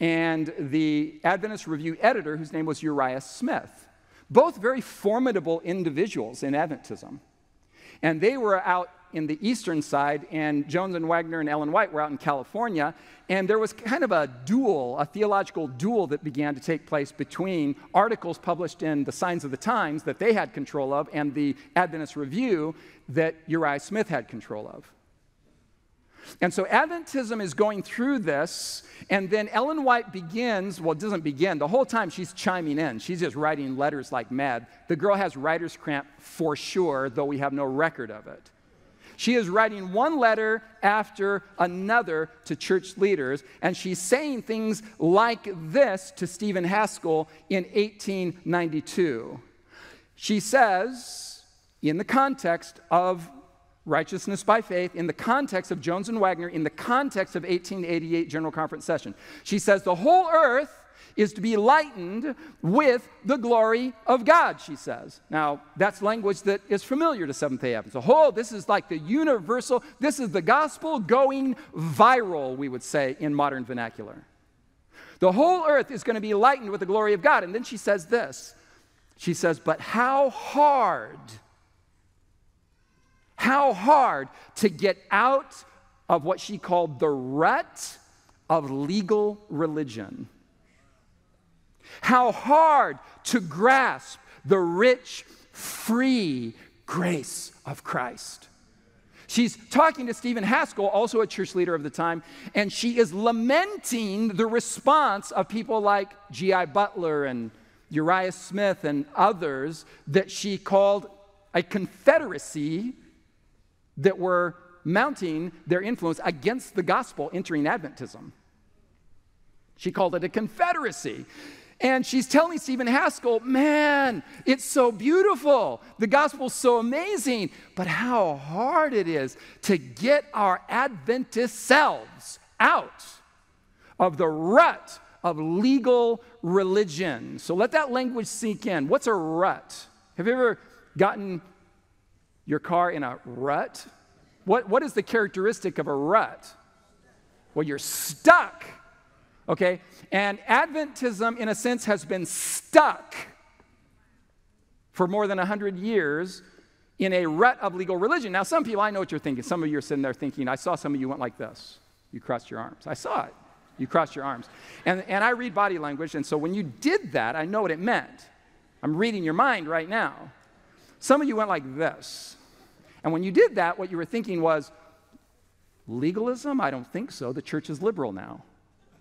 and the Adventist Review editor, whose name was Uriah Smith. Both very formidable individuals in Adventism. And they were out in the eastern side, and Jones and Waggoner and Ellen White were out in California. And there was kind of a duel, a theological duel that began to take place between articles published in the Signs of the Times that they had control of and the Adventist Review that Uriah Smith had control of. And so Adventism is going through this, and then Ellen White begins, well, it doesn't begin, the whole time she's chiming in. She's just writing letters like mad. The girl has writer's cramp for sure, though we have no record of it. She is writing one letter after another to church leaders, and she's saying things like this to Stephen Haskell in 1892. She says, in the context of righteousness by faith in the context of Jones and Waggoner, in the context of 1888 General Conference session. She says the whole earth is to be lightened with the glory of God, she says. Now, that's language that is familiar to Seventh day Adventists. The whole, this is like the universal, this is the gospel going viral, we would say in modern vernacular. The whole earth is going to be lightened with the glory of God. And then she says this She says, But how hard how hard to get out of what she called the rut of legal religion. How hard to grasp the rich, free grace of Christ. She's talking to Stephen Haskell, also a church leader of the time, and she is lamenting the response of people like G.I. Butler and Uriah Smith and others that she called a confederacy that were mounting their influence against the gospel entering Adventism. She called it a confederacy. And she's telling Stephen Haskell, man, it's so beautiful. The gospel's so amazing, but how hard it is to get our Adventist selves out of the rut of legal religion. So let that language sink in. What's a rut? Have you ever gotten your car in a rut? What, what is the characteristic of a rut? Well, you're stuck. Okay? And Adventism, in a sense, has been stuck for more than 100 years in a rut of legal religion. Now, some people, I know what you're thinking. Some of you are sitting there thinking, I saw some of you went like this. You crossed your arms. I saw it. You crossed your arms. And, and I read body language, and so when you did that, I know what it meant. I'm reading your mind right now. Some of you went like this. And when you did that, what you were thinking was, legalism? I don't think so. The church is liberal now.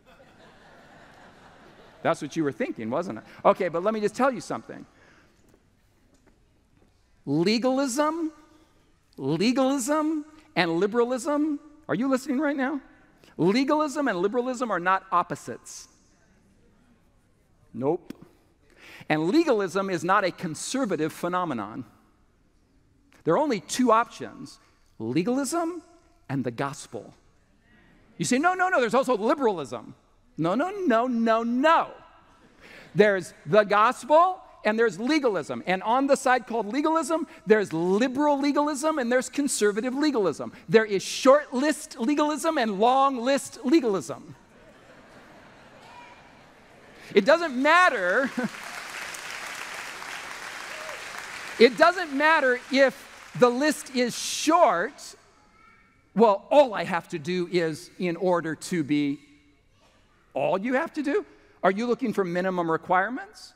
That's what you were thinking, wasn't it? Okay, but let me just tell you something. Legalism, legalism, and liberalism, are you listening right now? Legalism and liberalism are not opposites. Nope. And legalism is not a conservative phenomenon. There are only two options legalism and the gospel. You say, no, no, no, there's also liberalism. No, no, no, no, no. There's the gospel and there's legalism. And on the side called legalism, there's liberal legalism and there's conservative legalism. There is short list legalism and long list legalism. It doesn't matter. it doesn't matter if the list is short. Well, all I have to do is in order to be all you have to do? Are you looking for minimum requirements?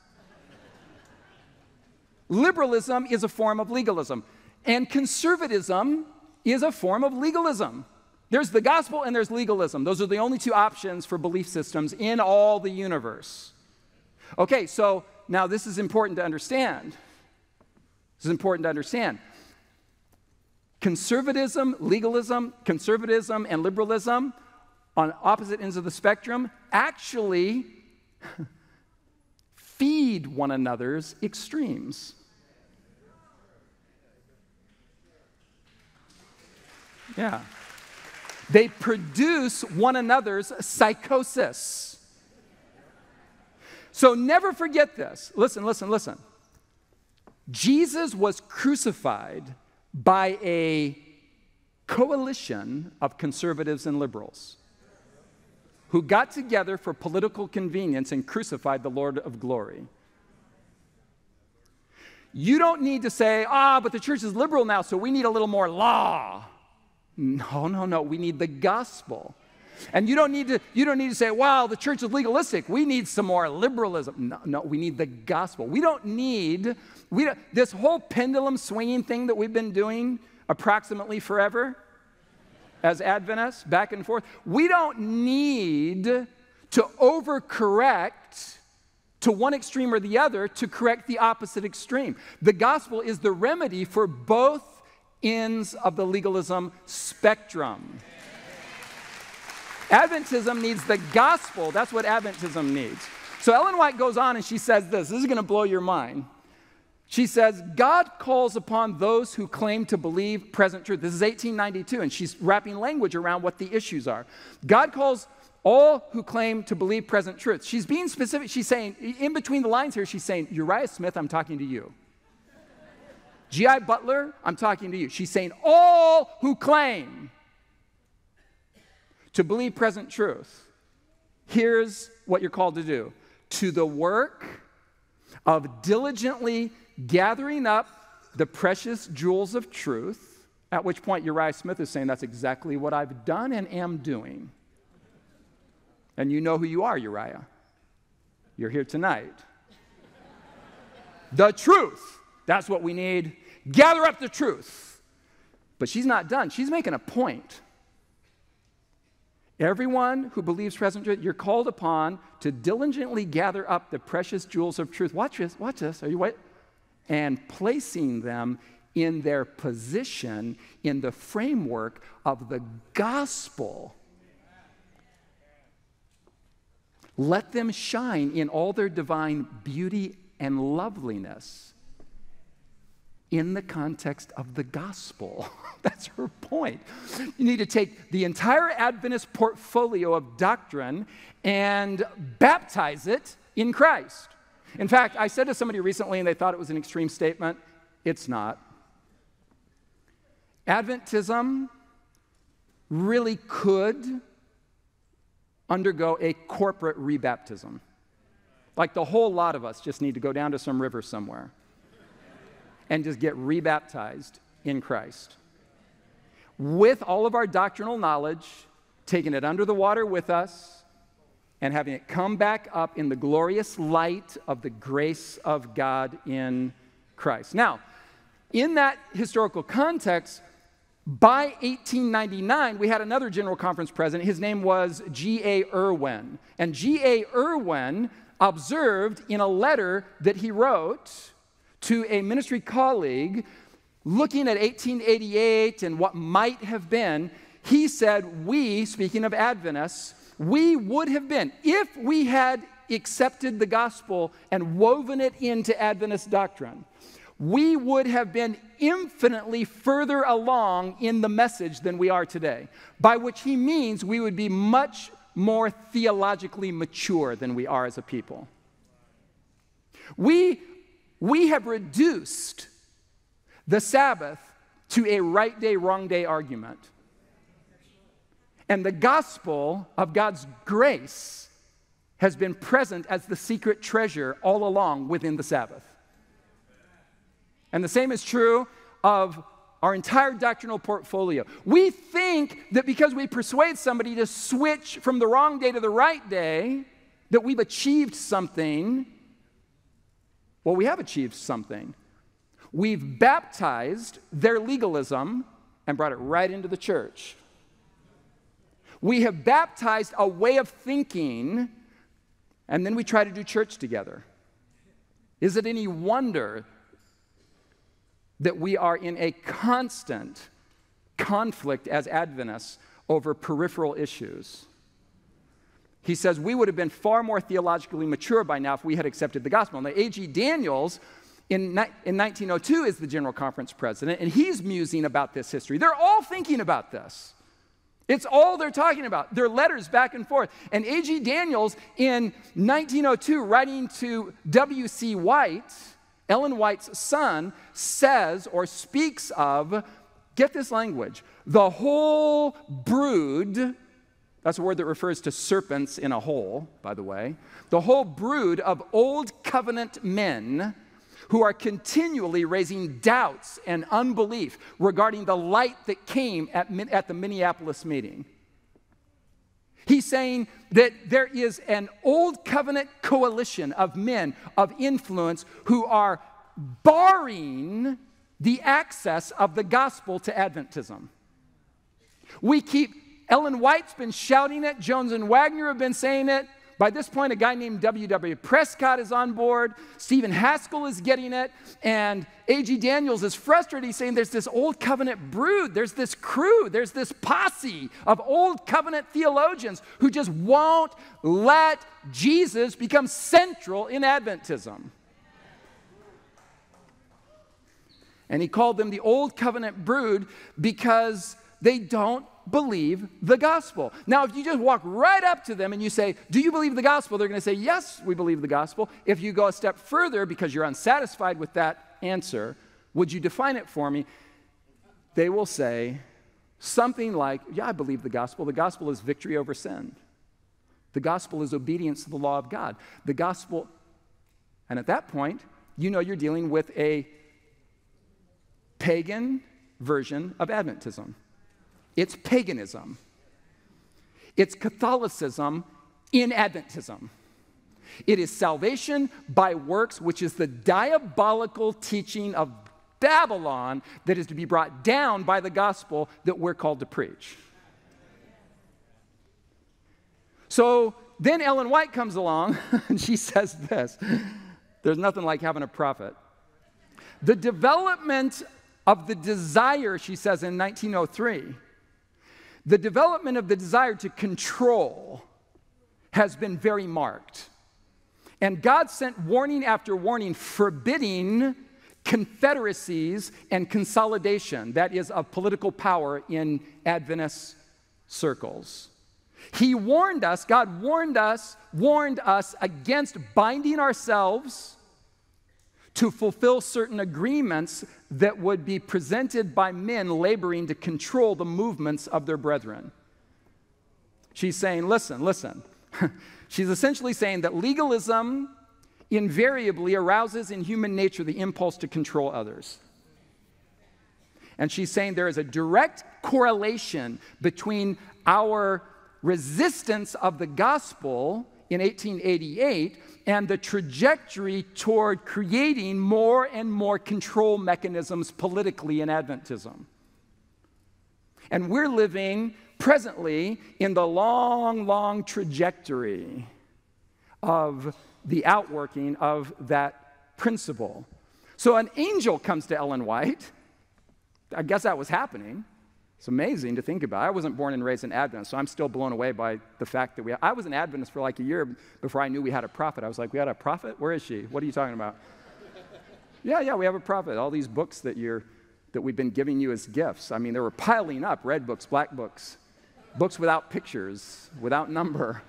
Liberalism is a form of legalism, and conservatism is a form of legalism. There's the gospel and there's legalism. Those are the only two options for belief systems in all the universe. Okay, so now this is important to understand. This is important to understand. Conservatism, legalism, conservatism, and liberalism on opposite ends of the spectrum actually feed one another's extremes. Yeah. They produce one another's psychosis. So never forget this. Listen, listen, listen. Jesus was crucified by a coalition of conservatives and liberals who got together for political convenience and crucified the Lord of glory. You don't need to say, ah, but the church is liberal now, so we need a little more law. No, no, no. We need the gospel. And you don't need to, you don't need to say, wow, the church is legalistic. We need some more liberalism. No, no, we need the gospel. We don't need, we don't, this whole pendulum swinging thing that we've been doing approximately forever as Adventists, back and forth. We don't need to overcorrect to one extreme or the other to correct the opposite extreme. The gospel is the remedy for both ends of the legalism spectrum. Adventism needs the gospel. That's what Adventism needs. So Ellen White goes on and she says this. This is going to blow your mind. She says, God calls upon those who claim to believe present truth. This is 1892, and she's wrapping language around what the issues are. God calls all who claim to believe present truth. She's being specific. She's saying, in between the lines here, she's saying, Uriah Smith, I'm talking to you. G.I. Butler, I'm talking to you. She's saying, all who claim to believe present truth, here's what you're called to do to the work of diligently gathering up the precious jewels of truth, at which point Uriah Smith is saying, That's exactly what I've done and am doing. And you know who you are, Uriah. You're here tonight. the truth. That's what we need. Gather up the truth. But she's not done. She's making a point. Everyone who believes present truth, you're called upon to diligently gather up the precious jewels of truth. Watch this, watch this. Are you what? and placing them in their position in the framework of the gospel. Let them shine in all their divine beauty and loveliness in the context of the gospel. That's her point. You need to take the entire Adventist portfolio of doctrine and baptize it in Christ. In fact, I said to somebody recently, and they thought it was an extreme statement. It's not. Adventism really could undergo a corporate rebaptism. Like the whole lot of us just need to go down to some river somewhere and just get rebaptized in Christ. With all of our doctrinal knowledge, taking it under the water with us, and having it come back up in the glorious light of the grace of God in Christ. Now, in that historical context, by 1899, we had another General Conference president. His name was G.A. Irwin. And G.A. Irwin observed in a letter that he wrote to a ministry colleague, looking at 1888 and what might have been, he said, We, speaking of Adventists, we would have been, if we had accepted the gospel and woven it into Adventist doctrine, we would have been infinitely further along in the message than we are today. By which he means we would be much more theologically mature than we are as a people. We, we have reduced the Sabbath to a right day, wrong day argument. And the gospel of God's grace has been present as the secret treasure all along within the Sabbath. And the same is true of our entire doctrinal portfolio. We think that because we persuade somebody to switch from the wrong day to the right day, that we've achieved something. Well, we have achieved something. We've baptized their legalism and brought it right into the church. We have baptized a way of thinking, and then we try to do church together. Is it any wonder that we are in a constant conflict as Adventists over peripheral issues. He says we would have been far more theologically mature by now if we had accepted the gospel. Now, A.G. Daniells in, in 1902 is the General Conference president, and he's musing about this history. They're all thinking about this. It's all they're talking about. Their letters back and forth. And A.G. Daniells in 1902, writing to W.C. White, Ellen White's son says or speaks of, get this language, the whole brood, that's a word that refers to serpents in a hole, by the way, the whole brood of old covenant men who are continually raising doubts and unbelief regarding the light that came at, at the Minneapolis meeting. He's saying that there is an old covenant coalition of men of influence who are barring the access of the gospel to Adventism. We keep, Ellen White's been shouting it, Jones and Waggoner have been saying it, by this point, a guy named W.W. Prescott is on board. Stephen Haskell is getting it. And A.G. Daniells is frustrated. He's saying there's this old covenant brood, there's this crew, there's this posse of old covenant theologians who just won't let Jesus become central in Adventism. And he called them the old covenant brood because they don't believe the gospel. Now, if you just walk right up to them and you say, Do you believe the gospel? They're going to say, Yes, we believe the gospel. If you go a step further because you're unsatisfied with that answer, would you define it for me? They will say something like, Yeah, I believe the gospel. The gospel is victory over sin, the gospel is obedience to the law of God. The gospel, and at that point, you know you're dealing with a pagan version of Adventism. It's paganism. It's Catholicism in Adventism. It is salvation by works, which is the diabolical teaching of Babylon that is to be brought down by the gospel that we're called to preach. So then Ellen White comes along and she says this there's nothing like having a prophet. The development of the desire, she says in 1903, the development of the desire to control has been very marked. And God sent warning after warning forbidding confederacies and consolidation, that is, of political power in Adventist circles. He warned us, God warned us, warned us against binding ourselves to fulfill certain agreements that would be presented by men laboring to control the movements of their brethren. She's saying, listen, listen. She's essentially saying that legalism invariably arouses in human nature the impulse to control others. And she's saying there is a direct correlation between our resistance of the gospel in 1888 and the trajectory toward creating more and more control mechanisms politically in Adventism. And we're living presently in the long, long trajectory of the outworking of that principle. So an angel comes to Ellen White. I guess that was happening. It's amazing to think about. I wasn't born and raised in Adventist, so I'm still blown away by the fact that we. I was an Adventist for like a year before I knew we had a prophet. I was like, "We had a prophet? Where is she? What are you talking about?" yeah, yeah, we have a prophet. All these books that you're that we've been giving you as gifts. I mean, they were piling up: red books, black books, books without pictures, without number.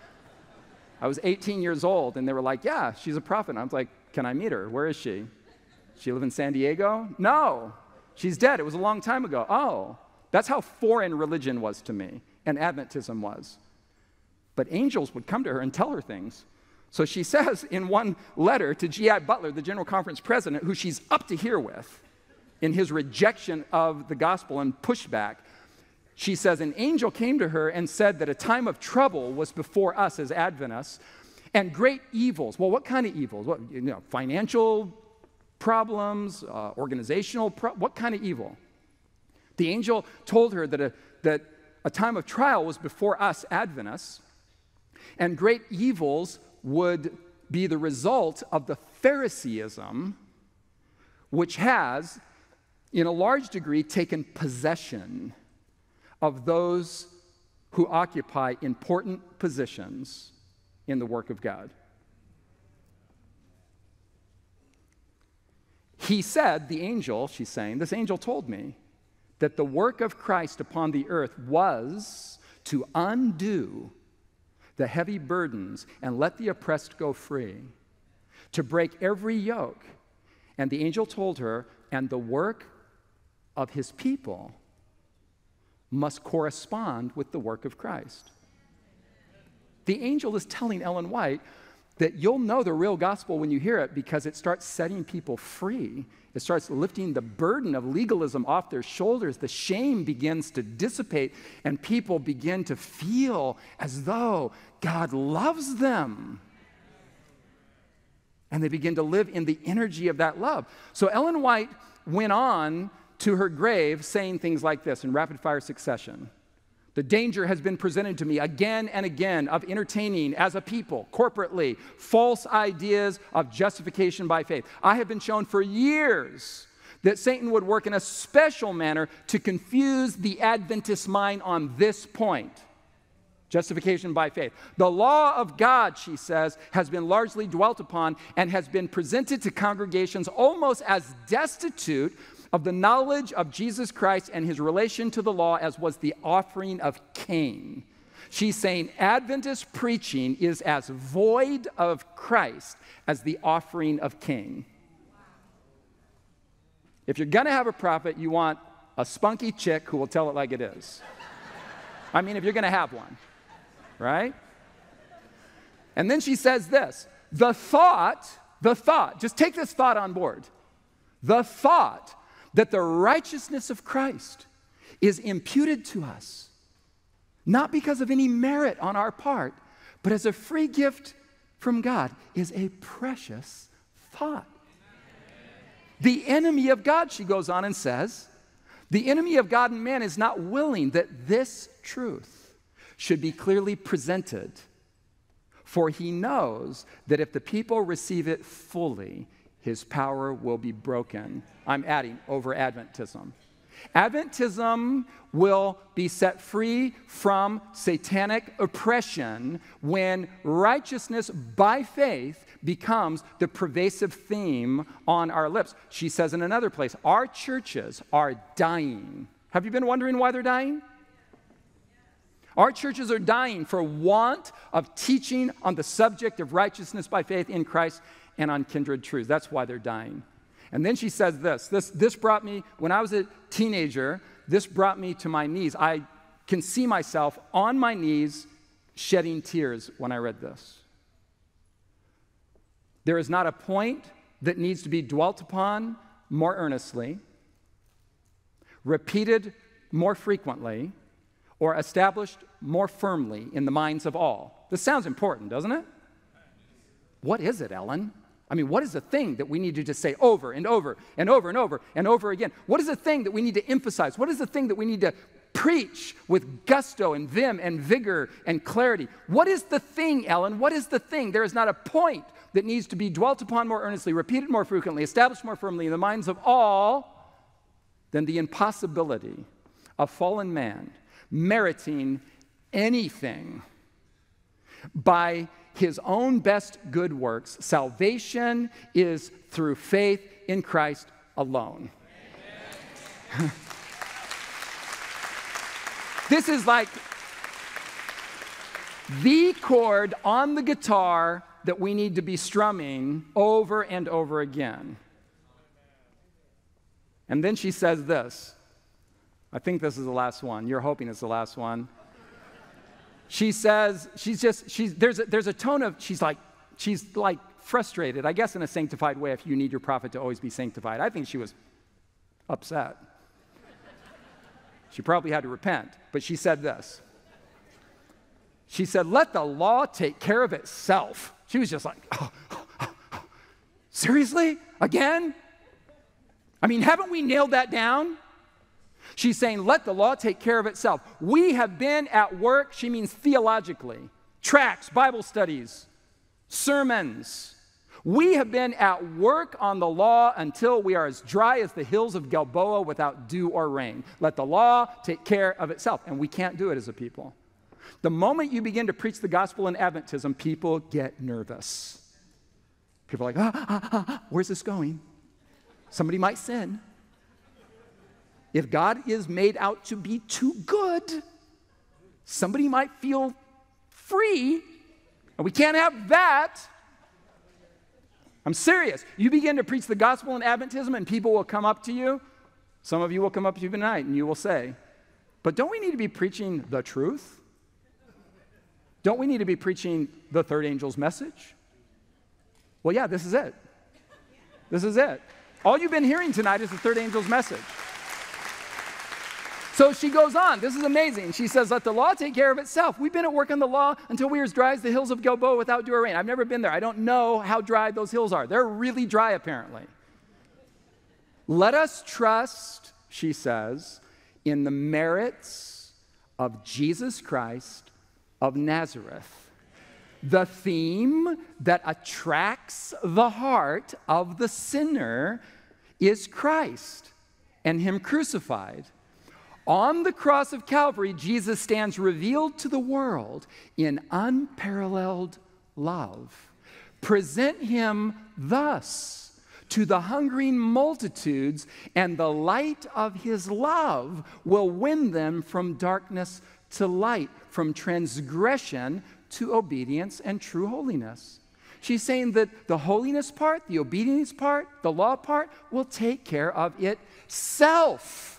I was 18 years old, and they were like, "Yeah, she's a prophet." And I was like, "Can I meet her? Where is she? She live in San Diego? No, she's dead. It was a long time ago. Oh." That's how foreign religion was to me, and Adventism was. But angels would come to her and tell her things. So she says in one letter to G.I. Butler, the General Conference president, who she's up to here with in his rejection of the gospel and pushback, she says, An angel came to her and said that a time of trouble was before us as Adventists and great evils. Well, what kind of evils? What, you know, financial problems, uh, organizational, pro- what kind of evil? The angel told her that a, that a time of trial was before us Adventists, and great evils would be the result of the Phariseeism, which has, in a large degree, taken possession of those who occupy important positions in the work of God. He said, the angel, she's saying, this angel told me that the work of Christ upon the earth was to undo the heavy burdens and let the oppressed go free, to break every yoke. And the angel told her, and the work of his people must correspond with the work of Christ. The angel is telling Ellen White that you'll know the real gospel when you hear it because it starts setting people free it starts lifting the burden of legalism off their shoulders. The shame begins to dissipate, and people begin to feel as though God loves them. And they begin to live in the energy of that love. So Ellen White went on to her grave saying things like this in rapid fire succession. The danger has been presented to me again and again of entertaining as a people, corporately, false ideas of justification by faith. I have been shown for years that Satan would work in a special manner to confuse the Adventist mind on this point justification by faith. The law of God, she says, has been largely dwelt upon and has been presented to congregations almost as destitute of the knowledge of Jesus Christ and his relation to the law as was the offering of Cain. She's saying Adventist preaching is as void of Christ as the offering of Cain. If you're going to have a prophet, you want a spunky chick who will tell it like it is. I mean, if you're going to have one, right? And then she says this the thought, the thought, just take this thought on board. The thought that the righteousness of Christ is imputed to us, not because of any merit on our part, but as a free gift from God, is a precious thought. The enemy of God, she goes on and says, the enemy of God and man is not willing that this truth should be clearly presented, for he knows that if the people receive it fully, his power will be broken. I'm adding over Adventism. Adventism will be set free from satanic oppression when righteousness by faith becomes the pervasive theme on our lips. She says in another place, Our churches are dying. Have you been wondering why they're dying? Our churches are dying for want of teaching on the subject of righteousness by faith in Christ and on kindred truths. That's why they're dying. And then she says this, this this brought me when I was a teenager, this brought me to my knees. I can see myself on my knees shedding tears when I read this. There is not a point that needs to be dwelt upon more earnestly, repeated more frequently, or established more firmly in the minds of all. This sounds important, doesn't it? What is it, Ellen? I mean, what is the thing that we need to just say over and over and over and over and over again? What is the thing that we need to emphasize? What is the thing that we need to preach with gusto and vim and vigor and clarity? What is the thing, Ellen? What is the thing? There is not a point that needs to be dwelt upon more earnestly, repeated more frequently, established more firmly in the minds of all than the impossibility of fallen man meriting anything by his own best good works. Salvation is through faith in Christ alone. this is like the chord on the guitar that we need to be strumming over and over again. And then she says this I think this is the last one. You're hoping it's the last one. She says, she's just, she's, there's, a, there's a tone of, she's like, she's like frustrated, I guess in a sanctified way, if you need your prophet to always be sanctified. I think she was upset. She probably had to repent, but she said this. She said, Let the law take care of itself. She was just like, oh, oh, oh, oh. seriously? Again? I mean, haven't we nailed that down? She's saying, let the law take care of itself. We have been at work, she means theologically, tracts, Bible studies, sermons. We have been at work on the law until we are as dry as the hills of Gilboa without dew or rain. Let the law take care of itself. And we can't do it as a people. The moment you begin to preach the gospel in Adventism, people get nervous. People are like, ah, ah, ah, ah, where's this going? Somebody might sin. If God is made out to be too good, somebody might feel free, and we can't have that. I'm serious. You begin to preach the gospel in Adventism, and people will come up to you. Some of you will come up to you tonight, and you will say, But don't we need to be preaching the truth? Don't we need to be preaching the third angel's message? Well, yeah, this is it. This is it. All you've been hearing tonight is the third angel's message. So she goes on. This is amazing. She says, Let the law take care of itself. We've been at work on the law until we are as dry as the hills of Gilboa without dew or rain. I've never been there. I don't know how dry those hills are. They're really dry, apparently. Let us trust, she says, in the merits of Jesus Christ of Nazareth. The theme that attracts the heart of the sinner is Christ and Him crucified. On the cross of Calvary, Jesus stands revealed to the world in unparalleled love. Present Him thus to the hungering multitudes, and the light of His love will win them from darkness to light, from transgression to obedience and true holiness. She's saying that the holiness part, the obedience part, the law part will take care of itself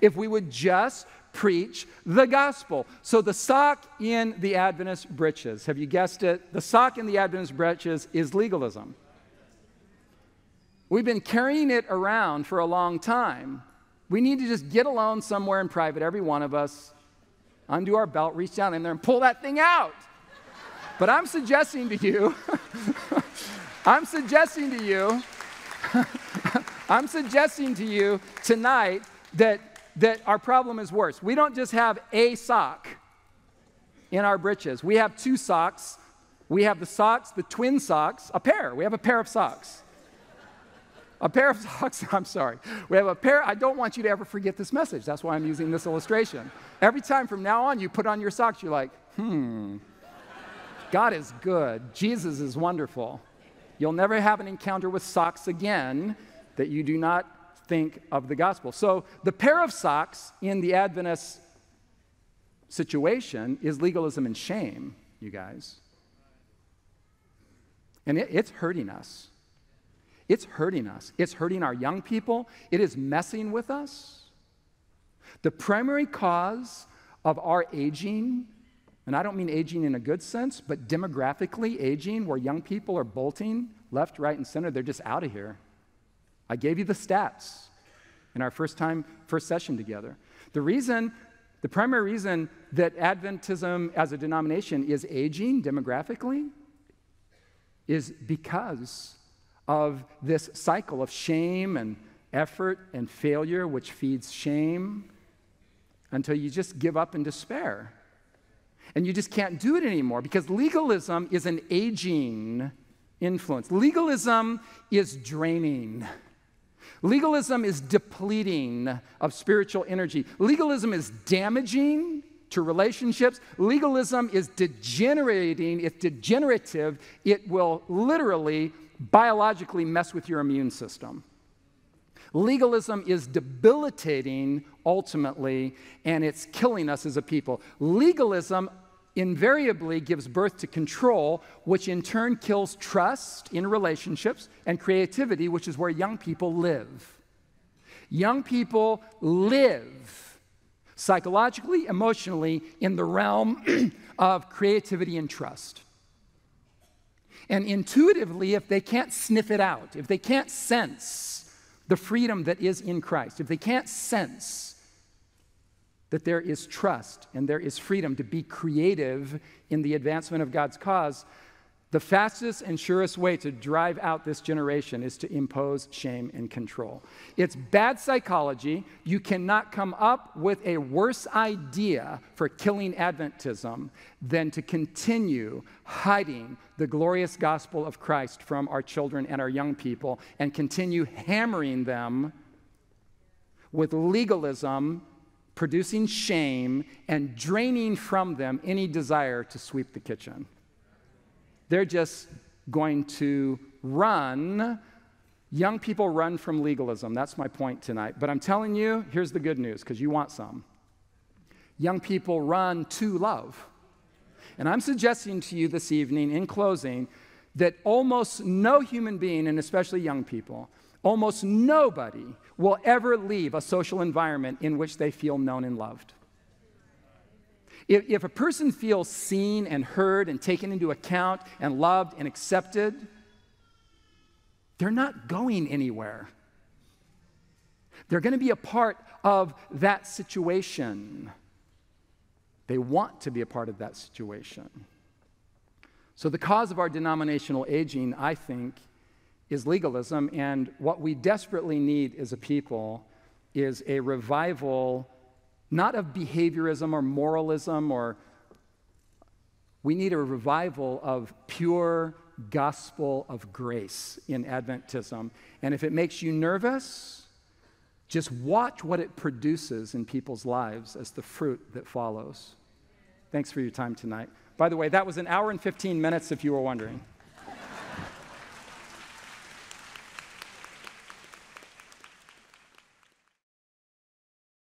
if we would just preach the gospel. So, the sock in the Adventist breeches, have you guessed it? The sock in the Adventist breeches is legalism. We've been carrying it around for a long time. We need to just get alone somewhere in private, every one of us, undo our belt, reach down in there, and pull that thing out. But I'm suggesting to you, I'm suggesting to you, I'm suggesting to you tonight that, that our problem is worse. We don't just have a sock in our breeches, we have two socks. We have the socks, the twin socks, a pair. We have a pair of socks. a pair of socks, I'm sorry. We have a pair, I don't want you to ever forget this message. That's why I'm using this illustration. Every time from now on you put on your socks, you're like, hmm, God is good. Jesus is wonderful. You'll never have an encounter with socks again that you do not think of the gospel. So the pair of socks in the Adventist situation is legalism and shame, you guys. And it, it's hurting us. It's hurting us. It's hurting our young people. It is messing with us. The primary cause of our aging, and I don't mean aging in a good sense, but demographically aging, where young people are bolting left, right, and center, they're just out of here. I gave you the stats in our first time, first session together. The reason, the primary reason that Adventism as a denomination is aging demographically is because of this cycle of shame and effort and failure, which feeds shame until you just give up in despair. And you just can't do it anymore because legalism is an aging influence. Legalism is draining. Legalism is depleting of spiritual energy. Legalism is damaging to relationships. Legalism is degenerating. It's degenerative. It will literally biologically mess with your immune system. Legalism is debilitating ultimately, and it's killing us as a people. Legalism invariably gives birth to control, which in turn kills trust in relationships and creativity, which is where young people live. Young people live psychologically, emotionally in the realm of creativity and trust. And intuitively, if they can't sniff it out, if they can't sense the freedom that is in Christ, if they can't sense that there is trust and there is freedom to be creative in the advancement of God's cause, the fastest and surest way to drive out this generation is to impose shame and control. It's bad psychology. You cannot come up with a worse idea for killing Adventism than to continue hiding the glorious gospel of Christ from our children and our young people and continue hammering them with legalism producing shame and draining from them any desire to sweep the kitchen. They're just going to run. Young people run from legalism. That's my point tonight. But I'm telling you, here's the good news because you want some. Young people run to love. And I'm suggesting to you this evening, in closing, that almost no human being, and especially young people, almost nobody will ever leave a social environment in which they feel known and loved. If, if a person feels seen and heard and taken into account and loved and accepted, they're not going anywhere. They're going to be a part of that situation. They want to be a part of that situation. So, the cause of our denominational aging, I think, is legalism, and what we desperately need as a people is a revival, not of behaviorism or moralism, or we need a revival of pure gospel of grace in Adventism. And if it makes you nervous, just watch what it produces in people's lives as the fruit that follows. Thanks for your time tonight. By the way, that was an hour and 15 minutes if you were wondering.